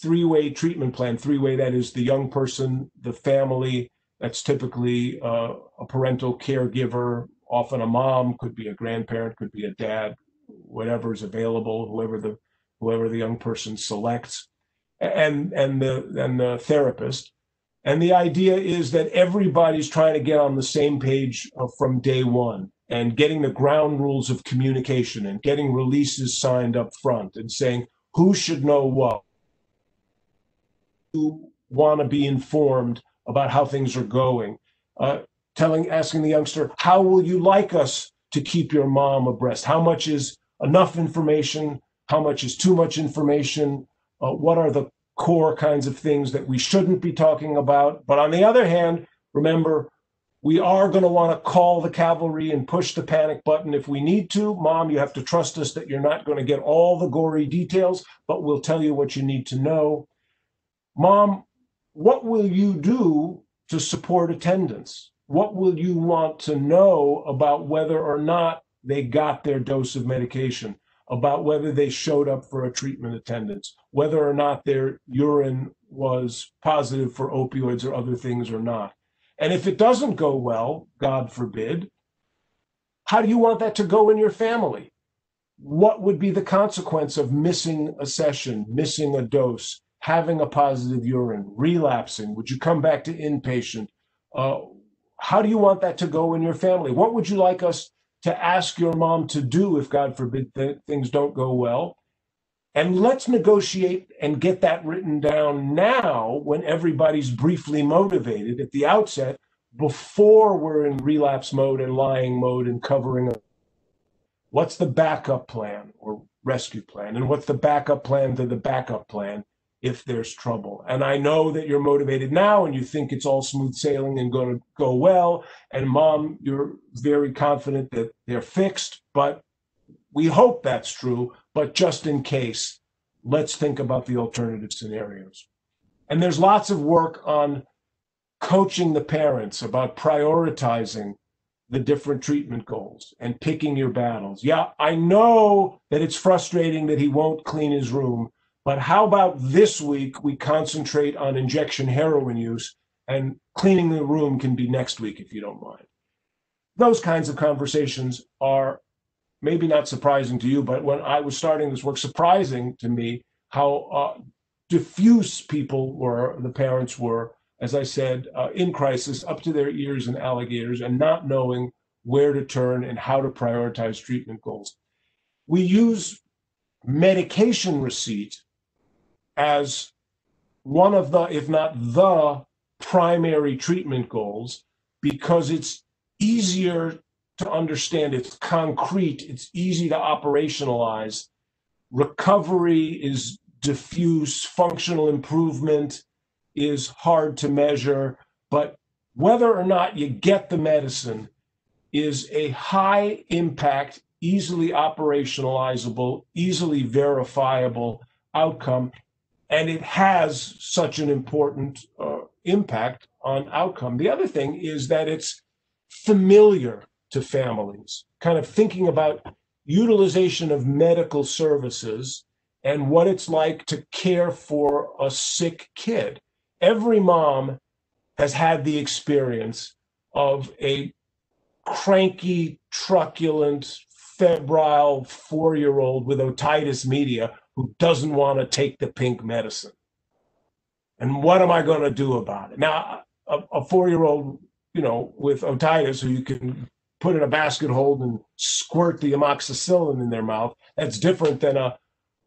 three-way treatment plan. Three-way that is the young person the family that's typically uh, a parental caregiver often a mom could be a grandparent could be a dad whatever is available whoever the whoever the young person selects and and the and the therapist. And the idea is that everybody's trying to get on the same page from day one and getting the ground rules of communication and getting releases signed up front and saying who should know what, who want to be informed about how things are going, uh, telling, asking the youngster, how will you like us to keep your mom abreast? How much is enough information? How much is too much information? Uh, what are the core kinds of things that we shouldn't be talking about? But on the other hand, remember, we are going to want to call the cavalry and push the panic button if we need to. Mom, you have to trust us that you're not going to get all the gory details, but we'll tell you what you need to know. Mom, what will you do to support attendance? What will you want to know about whether or not they got their dose of medication, about whether they showed up for a treatment attendance, whether or not their urine was positive for opioids or other things or not? And if it doesn't go well, God forbid, how do you want that to go in your family? What would be the consequence of missing a session, missing a dose, having a positive urine, relapsing? Would you come back to inpatient? Uh, how do you want that to go in your family? What would you like us to ask your mom to do if, God forbid, th- things don't go well? And let's negotiate and get that written down now when everybody's briefly motivated at the outset before we're in relapse mode and lying mode and covering up. What's the backup plan or rescue plan? And what's the backup plan to the backup plan if there's trouble? And I know that you're motivated now and you think it's all smooth sailing and going to go well. And mom, you're very confident that they're fixed, but we hope that's true. But just in case, let's think about the alternative scenarios. And there's lots of work on coaching the parents about prioritizing the different treatment goals and picking your battles. Yeah, I know that it's frustrating that he won't clean his room, but how about this week we concentrate on injection heroin use and cleaning the room can be next week if you don't mind. Those kinds of conversations are maybe not surprising to you, but when I was starting this work, surprising to me how uh, diffuse people were, the parents were, as I said, uh, in crisis, up to their ears in alligators, and not knowing where to turn and how to prioritize treatment goals. We use medication receipt as one of the, if not the primary treatment goals, because it's easier to understand, it's concrete, it's easy to operationalize. Recovery is diffuse, functional improvement is hard to measure, but whether or not you get the medicine is a high impact, easily operationalizable, easily verifiable outcome. And it has such an important uh, impact on outcome. The other thing is that it's familiar to families, kind of thinking about utilization of medical services and what it's like to care for a sick kid every mom has had the experience of a cranky, truculent, febrile four year old with otitis media who doesn't want to take the pink medicine. And what am I going to do about it? Now, a, a four year old, you know, with otitis who you can put in a basket hold and squirt the amoxicillin in their mouth, that's different than a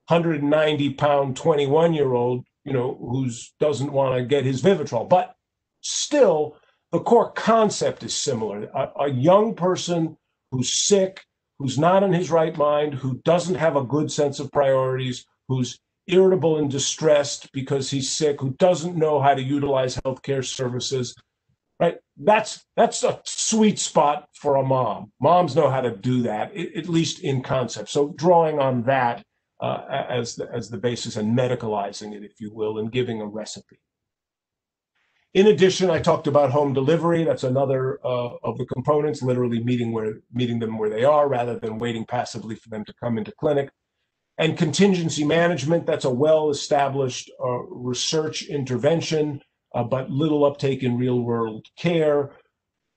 190 pound 21 year old you know, who's doesn't want to get his Vivitrol. But still, the core concept is similar. A, a, young person who's sick, who's not in his right mind, who doesn't have a good sense of priorities, who's irritable and distressed because he's sick, who doesn't know how to utilize healthcare services. Right? That's that's a sweet spot for a mom. Moms know how to do that, at least in concept. So drawing on that uh, as, the, as the basis and medicalizing it, if you will, and giving a recipe. In addition, I talked about home delivery. That's another uh, of the components, literally meeting where meeting them where they are rather than waiting passively for them to come into clinic. And contingency management, that's a well-established uh, research intervention, uh, but little uptake in real-world care.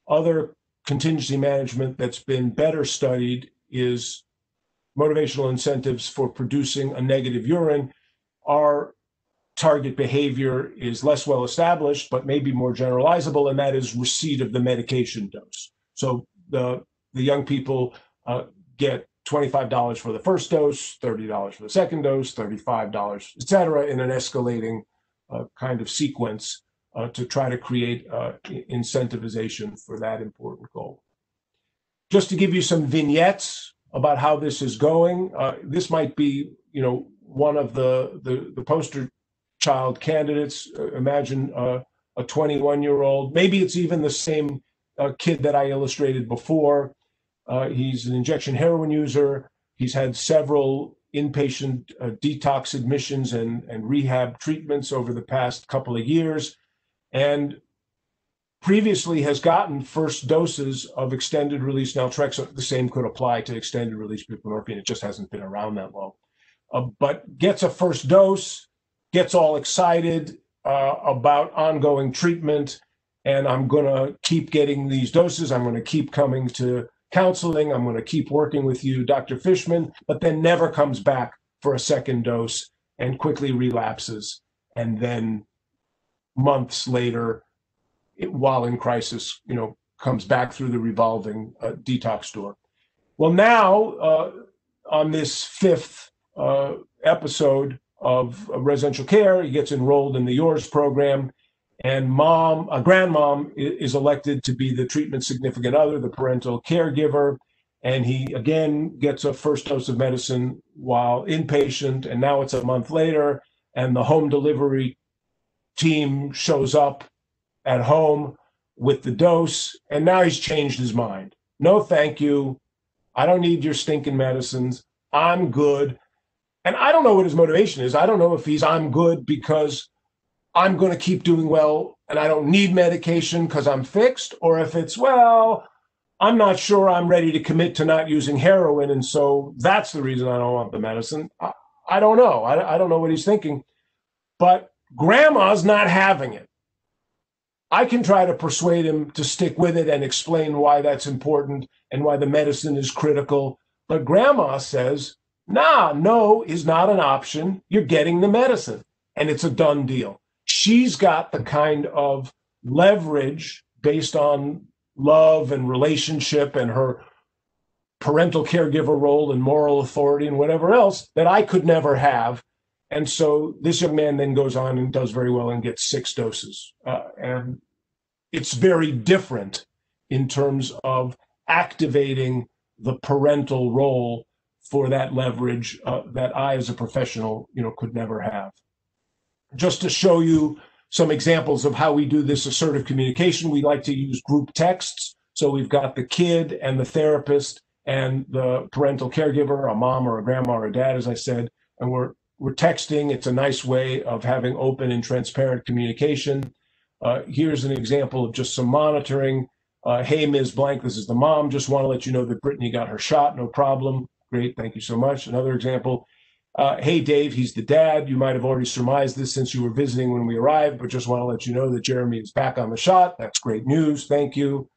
Other contingency management that's been better studied is motivational incentives for producing a negative urine, our target behavior is less well established, but maybe more generalizable, and that is receipt of the medication dose. So the the young people uh, get $25 for the first dose, $30 for the second dose, $35, et cetera, in an escalating uh, kind of sequence uh, to try to create uh, incentivization for that important goal. Just to give you some vignettes about how this is going. Uh, this might be, you know, one of the the, the poster child candidates. Uh, imagine uh, a 21 year old. Maybe it's even the same uh, kid that I illustrated before. He's an injection heroin user. He's had several inpatient detox admissions and, and rehab treatments over the past couple of years. And previously has gotten first doses of extended release naltrexone. The same could apply to extended release buprenorphine. It just hasn't been around that long. Uh, but gets a first dose, gets all excited uh, about ongoing treatment, and I'm going to keep getting these doses. I'm going to keep coming to counseling. I'm going to keep working with you, Dr. Fishman, but then never comes back for a second dose and quickly relapses. And then months later, it, while in crisis, you know, comes back through the revolving uh, detox door. Well, now uh, on this fifth uh, episode of residential care. He gets enrolled in the YORS program, and mom, a grandmom, is elected to be the treatment significant other, the parental caregiver. And he again gets a first dose of medicine while inpatient, and now it's a month later, and the home delivery team shows up at home with the dose, and now he's changed his mind. No, thank you. I don't need your stinking medicines. I'm good. And I don't know what his motivation is. I don't know if he's I'm good because I'm going to keep doing well and I don't need medication because I'm fixed, or if it's, well, I'm not sure I'm ready to commit to not using heroin. And so that's the reason I don't want the medicine. I, I don't know. I, I don't know what he's thinking. But grandma's not having it. I can try to persuade him to stick with it and explain why that's important and why the medicine is critical. But grandma says, nah, no is not an option. You're getting the medicine and it's a done deal. She's got the kind of leverage based on love and relationship and her parental caregiver role and moral authority and whatever else that I could never have. And so this young man then goes on and does very well and gets six doses. Uh, and it's very different in terms of activating the parental role for that leverage uh, that I, as a professional, you know, could never have. Just to show you some examples of how we do this assertive communication, we like to use group texts. So we've got the kid and the therapist and the parental caregiver, a mom or a grandma or a dad, as I said, and we're we're texting. It's a nice way of having open and transparent communication. Uh, here's an example of just some monitoring. Uh, hey, Ms. Blank, this is the mom. Just want to let you know that Brittany got her shot. No problem. Great. Thank you so much. Another example. Uh, hey, Dave, he's the dad. You might have already surmised this since you were visiting when we arrived, but just want to let you know that Jeremy is back on the shot. That's great news. Thank you.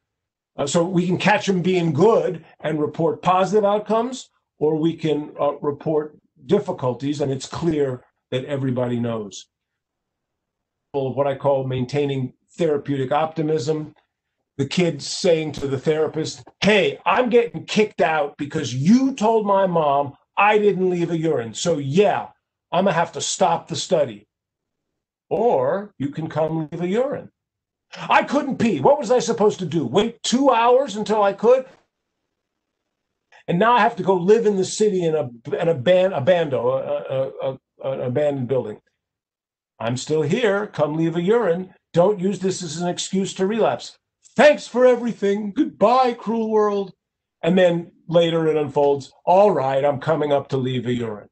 Uh, so we can catch him being good and report positive outcomes, or we can uh, report difficulties, and it's clear that everybody knows. What I call maintaining therapeutic optimism. The kid saying to the therapist, Hey, I'm getting kicked out because you told my mom I didn't leave a urine. So, yeah, I'm going to have to stop the study. Or you can come leave a urine. I couldn't pee. What was I supposed to do? Wait two hours until I could? And now I have to go live in the city in a an abando, a, a, a, an abandoned building. I'm still here. Come leave a urine. Don't use this as an excuse to relapse. Thanks for everything. Goodbye, cruel world. And then later it unfolds. All right, I'm coming up to leave a urine.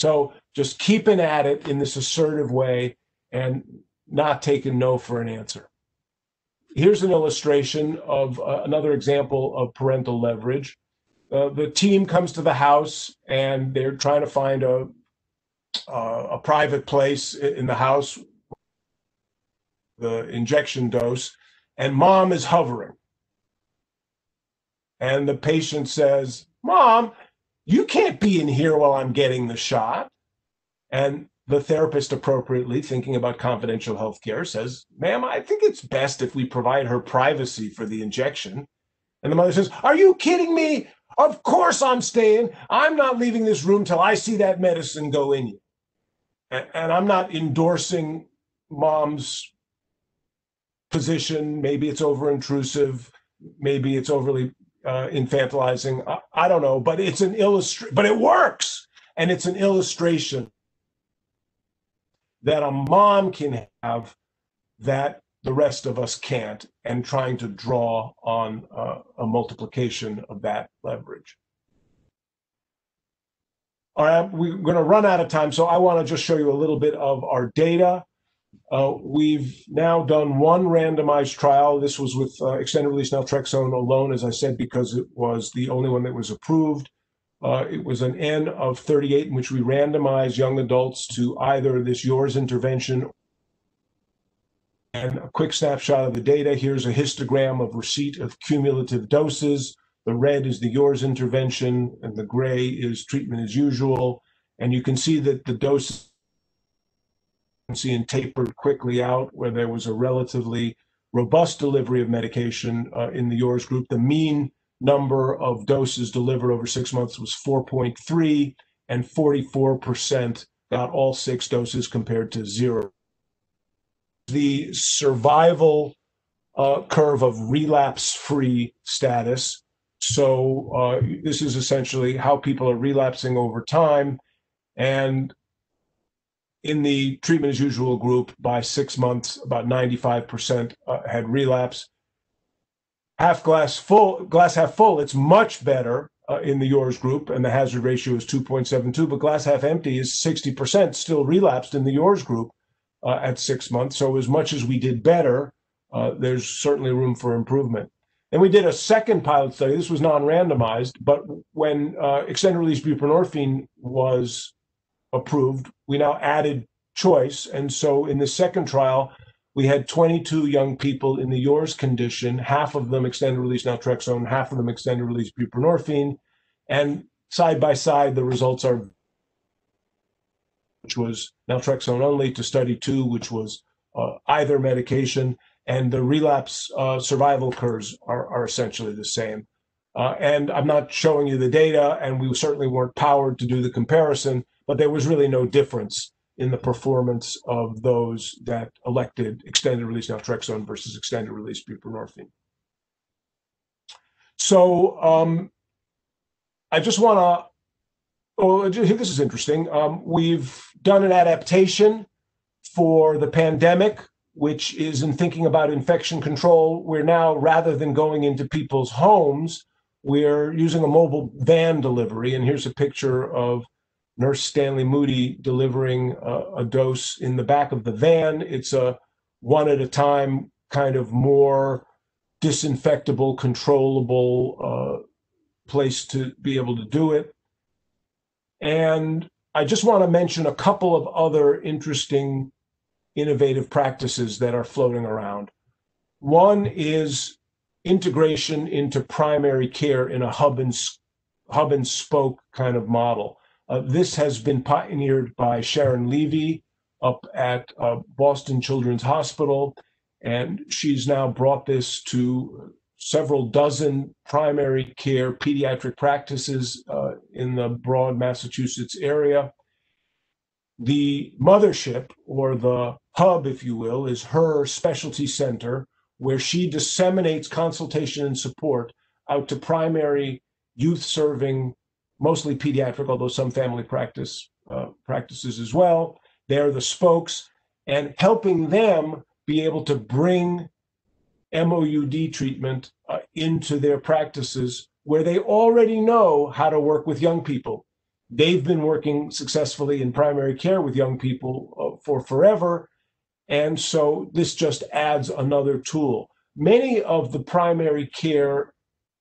So just keeping at it in this assertive way and not taking no for an answer. Here's an illustration of uh, another example of parental leverage uh, the team comes to the house and they're trying to find a uh, a private place in the house. The injection dose and mom is hovering. And the patient says mom you can't be in here while i'm getting the shot. And the therapist appropriately thinking about confidential health care says ma'am i think it's best if we provide her privacy for the injection. And the mother says are you kidding me of course I'm staying. I'm not leaving this room till I see that medicine go in you. And, and I'm not endorsing mom's position. Maybe it's over intrusive. Maybe it's overly uh, infantilizing. I, I don't know, but it's an illustration, but it works. And it's an illustration that a mom can have that the rest of us can't, and trying to draw on uh, a multiplication of that leverage. All right, we're going to run out of time, so I want to just show you a little bit of our data. Uh, we've now done one randomized trial. This was with uh, extended release naltrexone alone, as I said, because it was the only one that was approved. Uh, it was an N of 38 in which we randomized young adults to either this YORS intervention and a quick snapshot of the data. Here's a histogram of receipt of cumulative doses. The red is the YORS intervention, and the gray is treatment as usual. And you can see that the dose and tapered quickly out where there was a relatively robust delivery of medication uh, in the YORS group. The mean number of doses delivered over six months was 4.3, and 44% got all six doses compared to zero. The survival uh, curve of relapse free status. So, uh, this is essentially how people are relapsing over time. And in the treatment as usual group, by six months, about 95% uh, had relapse. Half glass full, glass half full, it's much better uh, in the YORS group, and the hazard ratio is 2.72, but glass half empty is 60% still relapsed in the YORS group uh, at six months. So, as much as we did better, uh, there's certainly room for improvement. And we did a second pilot study. This was non randomized, but when uh, extended release buprenorphine was approved, we now added choice. And so in the second trial, we had 22 young people in the YORS condition, half of them extended release naltrexone, half of them extended release buprenorphine. And side by side, the results are, which was naltrexone only, to study two, which was uh, either medication and the relapse uh, survival curves are, are essentially the same. Uh, and I'm not showing you the data, and we certainly weren't powered to do the comparison, but there was really no difference in the performance of those that elected extended release naltrexone versus extended release buprenorphine. So um, I just want to, oh, this is interesting. Um, we've done an adaptation for the pandemic which is in thinking about infection control, we're now, rather than going into people's homes, we're using a mobile van delivery. And here's a picture of Nurse Stanley Moody delivering a, a dose in the back of the van. It's a one at a time, kind of more disinfectable, controllable uh, place to be able to do it. And I just want to mention a couple of other interesting innovative practices that are floating around. One is integration into primary care in a hub and hub and spoke kind of model. Uh, this has been pioneered by Sharon Levy up at uh, Boston Children's Hospital, and she's now brought this to several dozen primary care pediatric practices uh, in the broad Massachusetts area. The mothership or the hub, if you will, is her specialty center where she disseminates consultation and support out to primary youth serving, mostly pediatric, although some family practice uh, practices as well. They're the spokes and helping them be able to bring MOUD treatment uh, into their practices where they already know how to work with young people. They've been working successfully in primary care with young people uh, for forever. And so this just adds another tool. Many of the primary care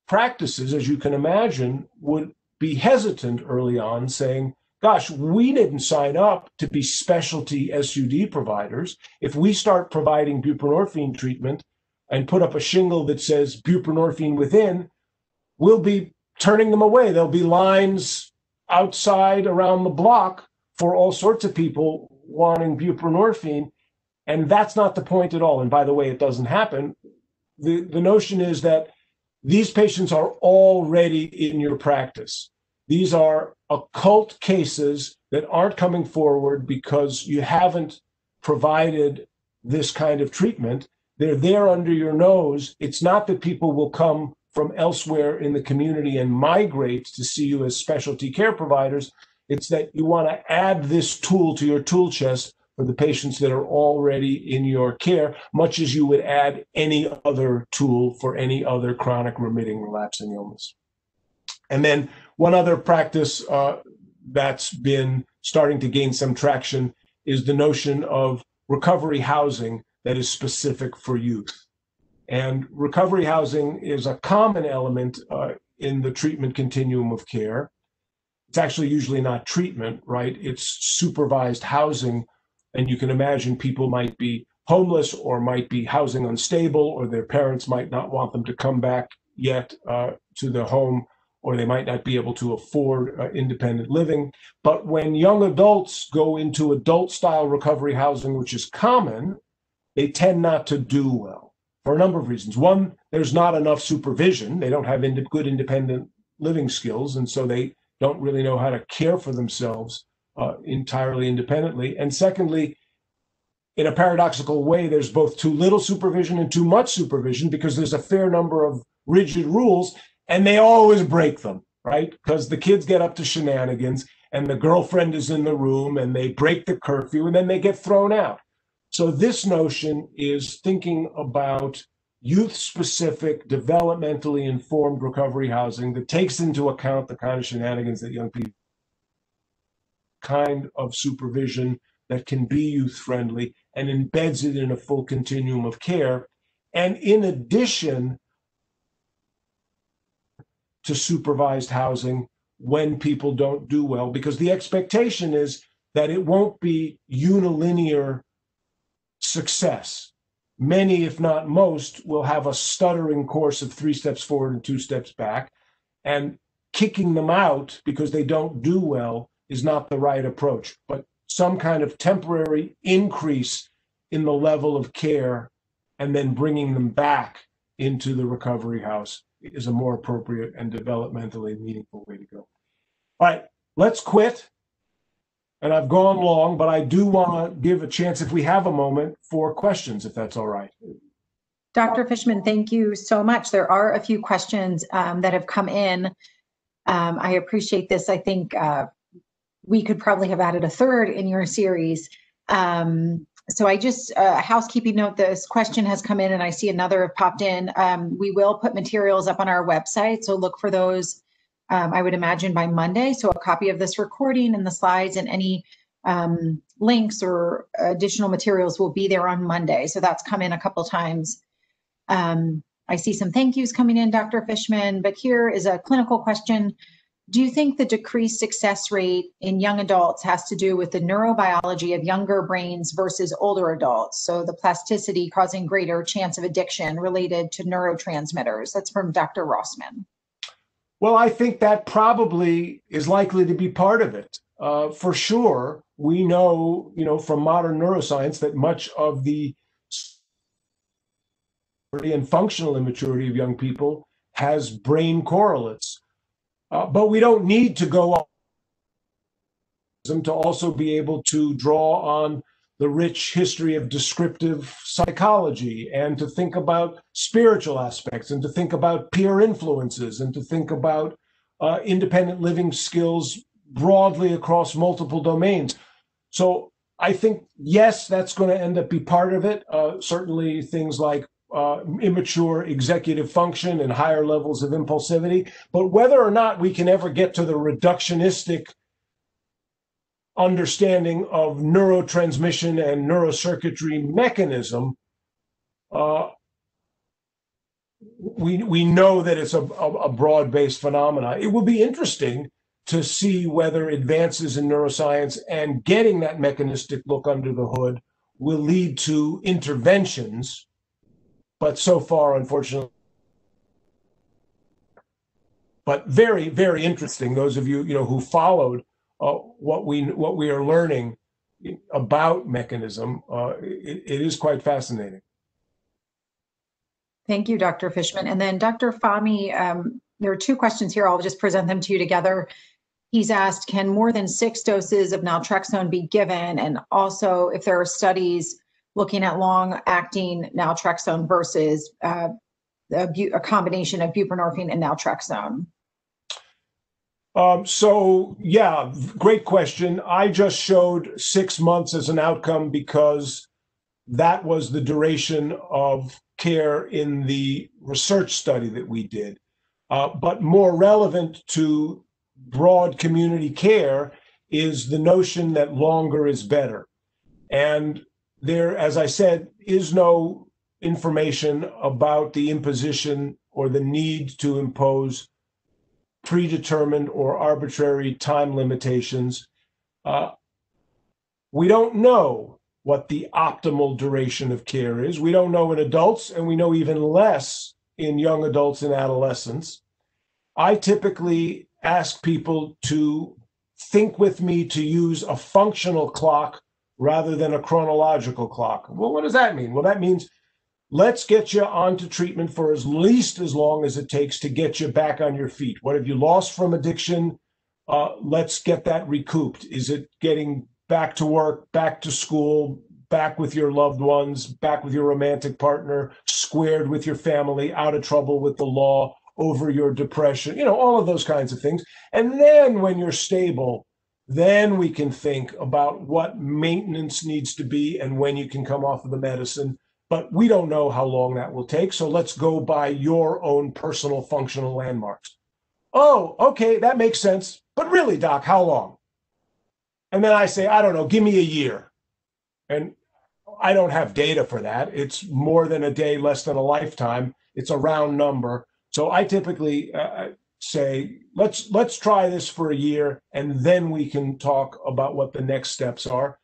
practices, as you can imagine, would be hesitant early on, saying, Gosh, we didn't sign up to be specialty SUD providers. If we start providing buprenorphine treatment and put up a shingle that says buprenorphine within, we'll be turning them away. There'll be lines outside around the block for all sorts of people wanting buprenorphine. And that's not the point at all. And by the way, it doesn't happen. The, the notion is that these patients are already in your practice. These are occult cases that aren't coming forward because you haven't provided this kind of treatment. They're there under your nose. It's not that people will come from elsewhere in the community and migrate to see you as specialty care providers. It's that you want to add this tool to your tool chest for the patients that are already in your care, much as you would add any other tool for any other chronic remitting relapsing illness. And then one other practice uh, that's been starting to gain some traction is the notion of recovery housing that is specific for youth. And recovery housing is a common element uh, in the treatment continuum of care. It's actually usually not treatment, right? It's supervised housing and you can imagine people might be homeless or might be housing unstable, or their parents might not want them to come back yet uh, to the home, or they might not be able to afford uh, independent living. But when young adults go into adult style recovery housing, which is common, they tend not to do well for a number of reasons. One, there's not enough supervision. They don't have ind- good independent living skills, and so they don't really know how to care for themselves uh, entirely independently. And secondly, in a paradoxical way, there's both too little supervision and too much supervision because there's a fair number of rigid rules and they always break them, right? Because the kids get up to shenanigans and the girlfriend is in the room and they break the curfew and then they get thrown out. So, this notion is thinking about youth specific, developmentally informed recovery housing that takes into account the kind of shenanigans that young people, kind of supervision that can be youth friendly and embeds it in a full continuum of care. And in addition to supervised housing when people don't do well, because the expectation is that it won't be unilinear success many, if not most, will have a stuttering course of three steps forward and two steps back. And kicking them out because they don't do well is not the right approach. But some kind of temporary increase in the level of care and then bringing them back into the recovery house is a more appropriate and developmentally meaningful way to go. All right, let's quit and I've gone long, but I do want to give a chance, if we have a moment, for questions, if that's all right. Dr. Fishman, thank you so much. There are a few questions um, that have come in. Um, I appreciate this. I think uh, we could probably have added a third in your series. Um, so I just, a uh, housekeeping note, this question has come in and I see another have popped in. Um, we will put materials up on our website, so look for those um, I would imagine by Monday. So a copy of this recording and the slides and any um, links or additional materials will be there on Monday. So that's come in a couple times. Um, I see some thank yous coming in, Dr. Fishman, but here is a clinical question. Do you think the decreased success rate in young adults has to do with the neurobiology of younger brains versus older adults? So the plasticity causing greater chance of addiction related to neurotransmitters? That's from Dr. Rossman. Well, I think that probably is likely to be part of it. Uh, for sure, we know, you know, from modern neuroscience that much of the and functional immaturity of young people has brain correlates. Uh, but we don't need to go on to also be able to draw on the rich history of descriptive psychology and to think about spiritual aspects and to think about peer influences and to think about uh, independent living skills broadly across multiple domains. So I think, yes, that's going to end up be part of it. Uh, certainly things like uh, immature executive function and higher levels of impulsivity. But whether or not we can ever get to the reductionistic understanding of neurotransmission and neurocircuitry mechanism, uh, we we know that it's a, a, broad-based phenomena. It will be interesting to see whether advances in neuroscience and getting that mechanistic look under the hood will lead to interventions. But so far, unfortunately, but very very interesting. Those of you you know who followed uh, what we what we are learning about mechanism, uh, it, it is quite fascinating. Thank you, Dr. Fishman. And then Dr. Fahmy, um, there are two questions here. I'll just present them to you together. He's asked, can more than six doses of naltrexone be given? And also, if there are studies looking at long-acting naltrexone versus uh, a, a combination of buprenorphine and naltrexone. Um, so, yeah, great question. I just showed six months as an outcome because that was the duration of care in the research study that we did. Uh, but more relevant to broad community care is the notion that longer is better. And there, as I said, is no information about the imposition or the need to impose predetermined or arbitrary time limitations. Uh, we don't know what the optimal duration of care is. We don't know in adults, and we know even less in young adults and adolescents. I typically ask people to think with me to use a functional clock rather than a chronological clock. Well, what does that mean? Well, that means Let's get you onto treatment for as least as long as it takes to get you back on your feet. What have you lost from addiction? uh, let's get that recouped. Is it getting back to work, back to school, back with your loved ones, back with your romantic partner, squared with your family, out of trouble with the law, over your depression, you know, all of those kinds of things. And then when you're stable, then we can think about what maintenance needs to be and when you can come off of the medicine. But we don't know how long that will take. So let's go by your own personal functional landmarks. Oh, okay, that makes sense. But really, doc, how long? And then I say, I don't know, give me a year. And I don't have data for that. It's more than a day, less than a lifetime. It's a round number. So I typically uh, uh, say, let's let's try this for a year, and then we can talk about what the next steps are.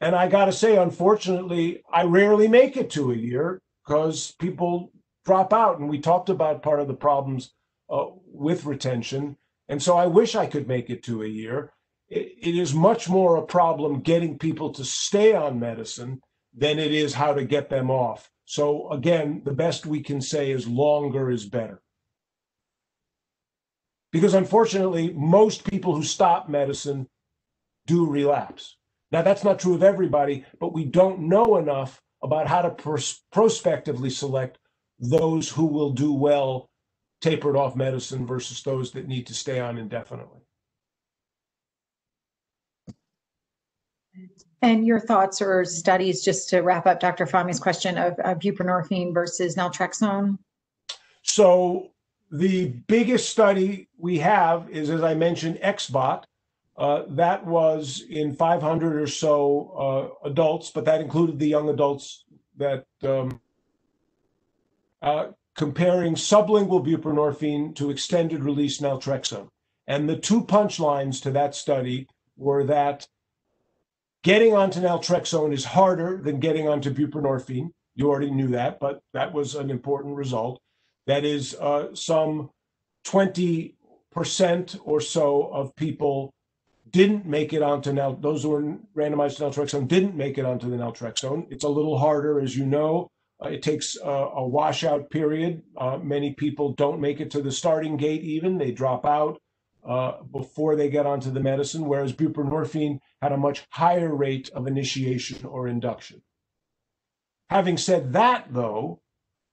And I got to say, unfortunately, I rarely make it to a year because people drop out, and we talked about part of the problems uh, with retention. And so I wish I could make it to a year. it, it is much more a problem getting people to stay on medicine than it is how to get them off. So again, the best we can say is longer is better. Because unfortunately, most people who stop medicine do relapse. Now, that's not true of everybody, but we don't know enough about how to pros- prospectively select those who will do well tapered off medicine versus those that need to stay on indefinitely. And your thoughts or studies, just to wrap up Dr. Fami's question of, of buprenorphine versus naltrexone? So the biggest study we have is, as I mentioned, XBOT. Uh, that was in 500 or so uh, adults, but that included the young adults that um, uh, comparing sublingual buprenorphine to extended release naltrexone. And the two punchlines to that study were that getting onto naltrexone is harder than getting onto buprenorphine. You already knew that, but that was an important result. That is, uh, some 20% or so of people didn't make it onto now, those who were randomized to naltrexone didn't make it onto the naltrexone. It's a little harder, as you know. Uh, it takes uh, a washout period. Uh, many people don't make it to the starting gate, even. They drop out uh, before they get onto the medicine, whereas buprenorphine had a much higher rate of initiation or induction. Having said that, though,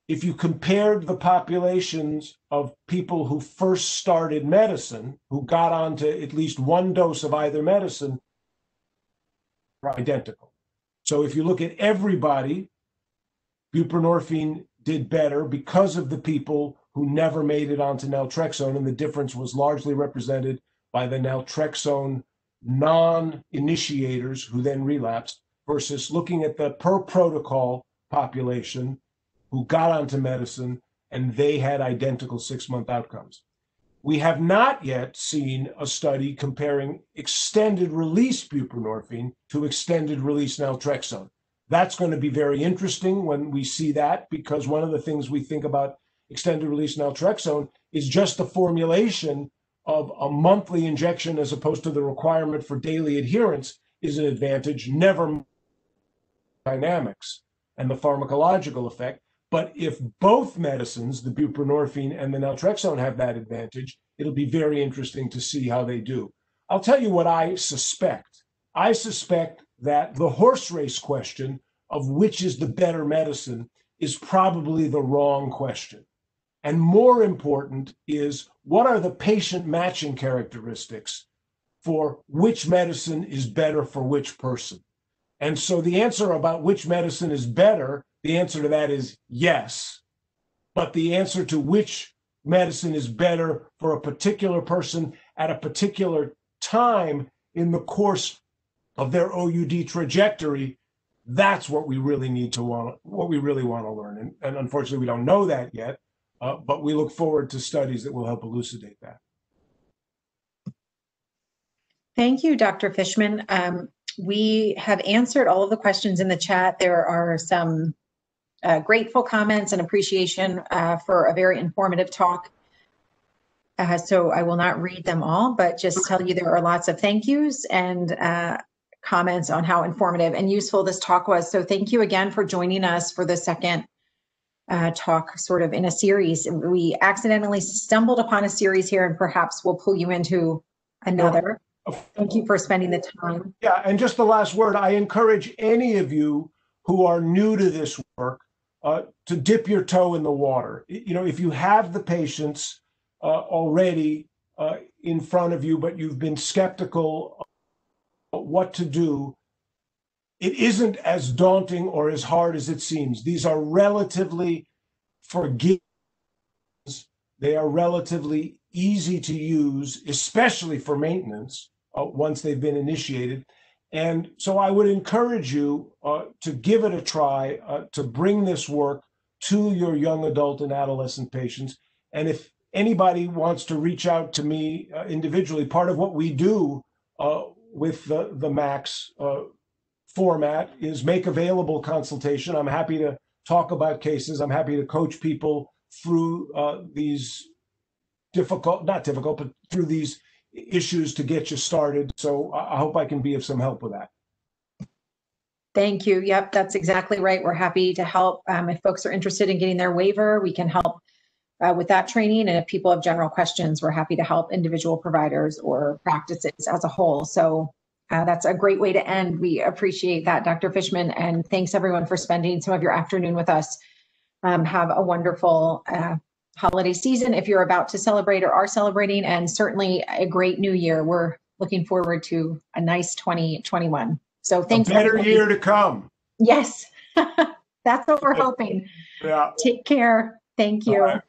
if you compared the populations of people who first started medicine, who got onto at least one dose of either medicine, are identical. So if you look at everybody, buprenorphine did better because of the people who never made it onto naltrexone, and the difference was largely represented by the naltrexone non-initiators who then relapsed versus looking at the per protocol population who got onto medicine and they had identical six month outcomes. We have not yet seen a study comparing extended release buprenorphine to extended release naltrexone. That's going to be very interesting when we see that because one of the things we think about extended release naltrexone is just the formulation of a monthly injection as opposed to the requirement for daily adherence is an advantage, never dynamics and the pharmacological effect. But if both medicines, the buprenorphine and the naltrexone, have that advantage, it'll be very interesting to see how they do. I'll tell you what I suspect. I suspect that the horse race question of which is the better medicine is probably the wrong question. And more important is what are the patient matching characteristics for which medicine is better for which person? And so the answer about which medicine is better the answer to that is yes. But the answer to which medicine is better for a particular person at a particular time in the course of their OUD trajectory, that's what we really need to want, what we really want to learn. And, and unfortunately, we don't know that yet, uh, but we look forward to studies that will help elucidate that. Thank you, Dr. Fishman. Um, we have answered all of the questions in the chat. There are some uh, grateful comments and appreciation uh, for a very informative talk. Uh, so I will not read them all, but just tell you there are lots of thank yous and uh, comments on how informative and useful this talk was. So thank you again for joining us for the second uh, talk sort of in a series. We accidentally stumbled upon a series here and perhaps we'll pull you into another. Thank you for spending the time. Yeah, and just the last word, I encourage any of you who are new to this work uh, to dip your toe in the water. You know, if you have the patients uh, already uh, in front of you, but you've been skeptical what to do, it isn't as daunting or as hard as it seems. These are relatively forgiving. They are relatively easy to use, especially for maintenance uh, once they've been initiated. And so I would encourage you uh, to give it a try, uh, to bring this work to your young adult and adolescent patients. And if anybody wants to reach out to me uh, individually, part of what we do uh, with the, the MACS uh, format is make available consultation. I'm happy to talk about cases. I'm happy to coach people through uh, these difficult, not difficult, but through these issues to get you started. So I hope I can be of some help with that. Thank you. Yep, that's exactly right. We're happy to help. Um, if folks are interested in getting their waiver, we can help uh, with that training. And if people have general questions, we're happy to help individual providers or practices as a whole. So uh, that's a great way to end. We appreciate that, Dr. Fishman, and thanks everyone for spending some of your afternoon with us. Um, have a wonderful uh, holiday season if you're about to celebrate or are celebrating, and certainly a great new year. We're looking forward to a nice 2021. So thanks. A better everybody. year to come. Yes, that's what we're hoping. Yeah. Take care. Thank you.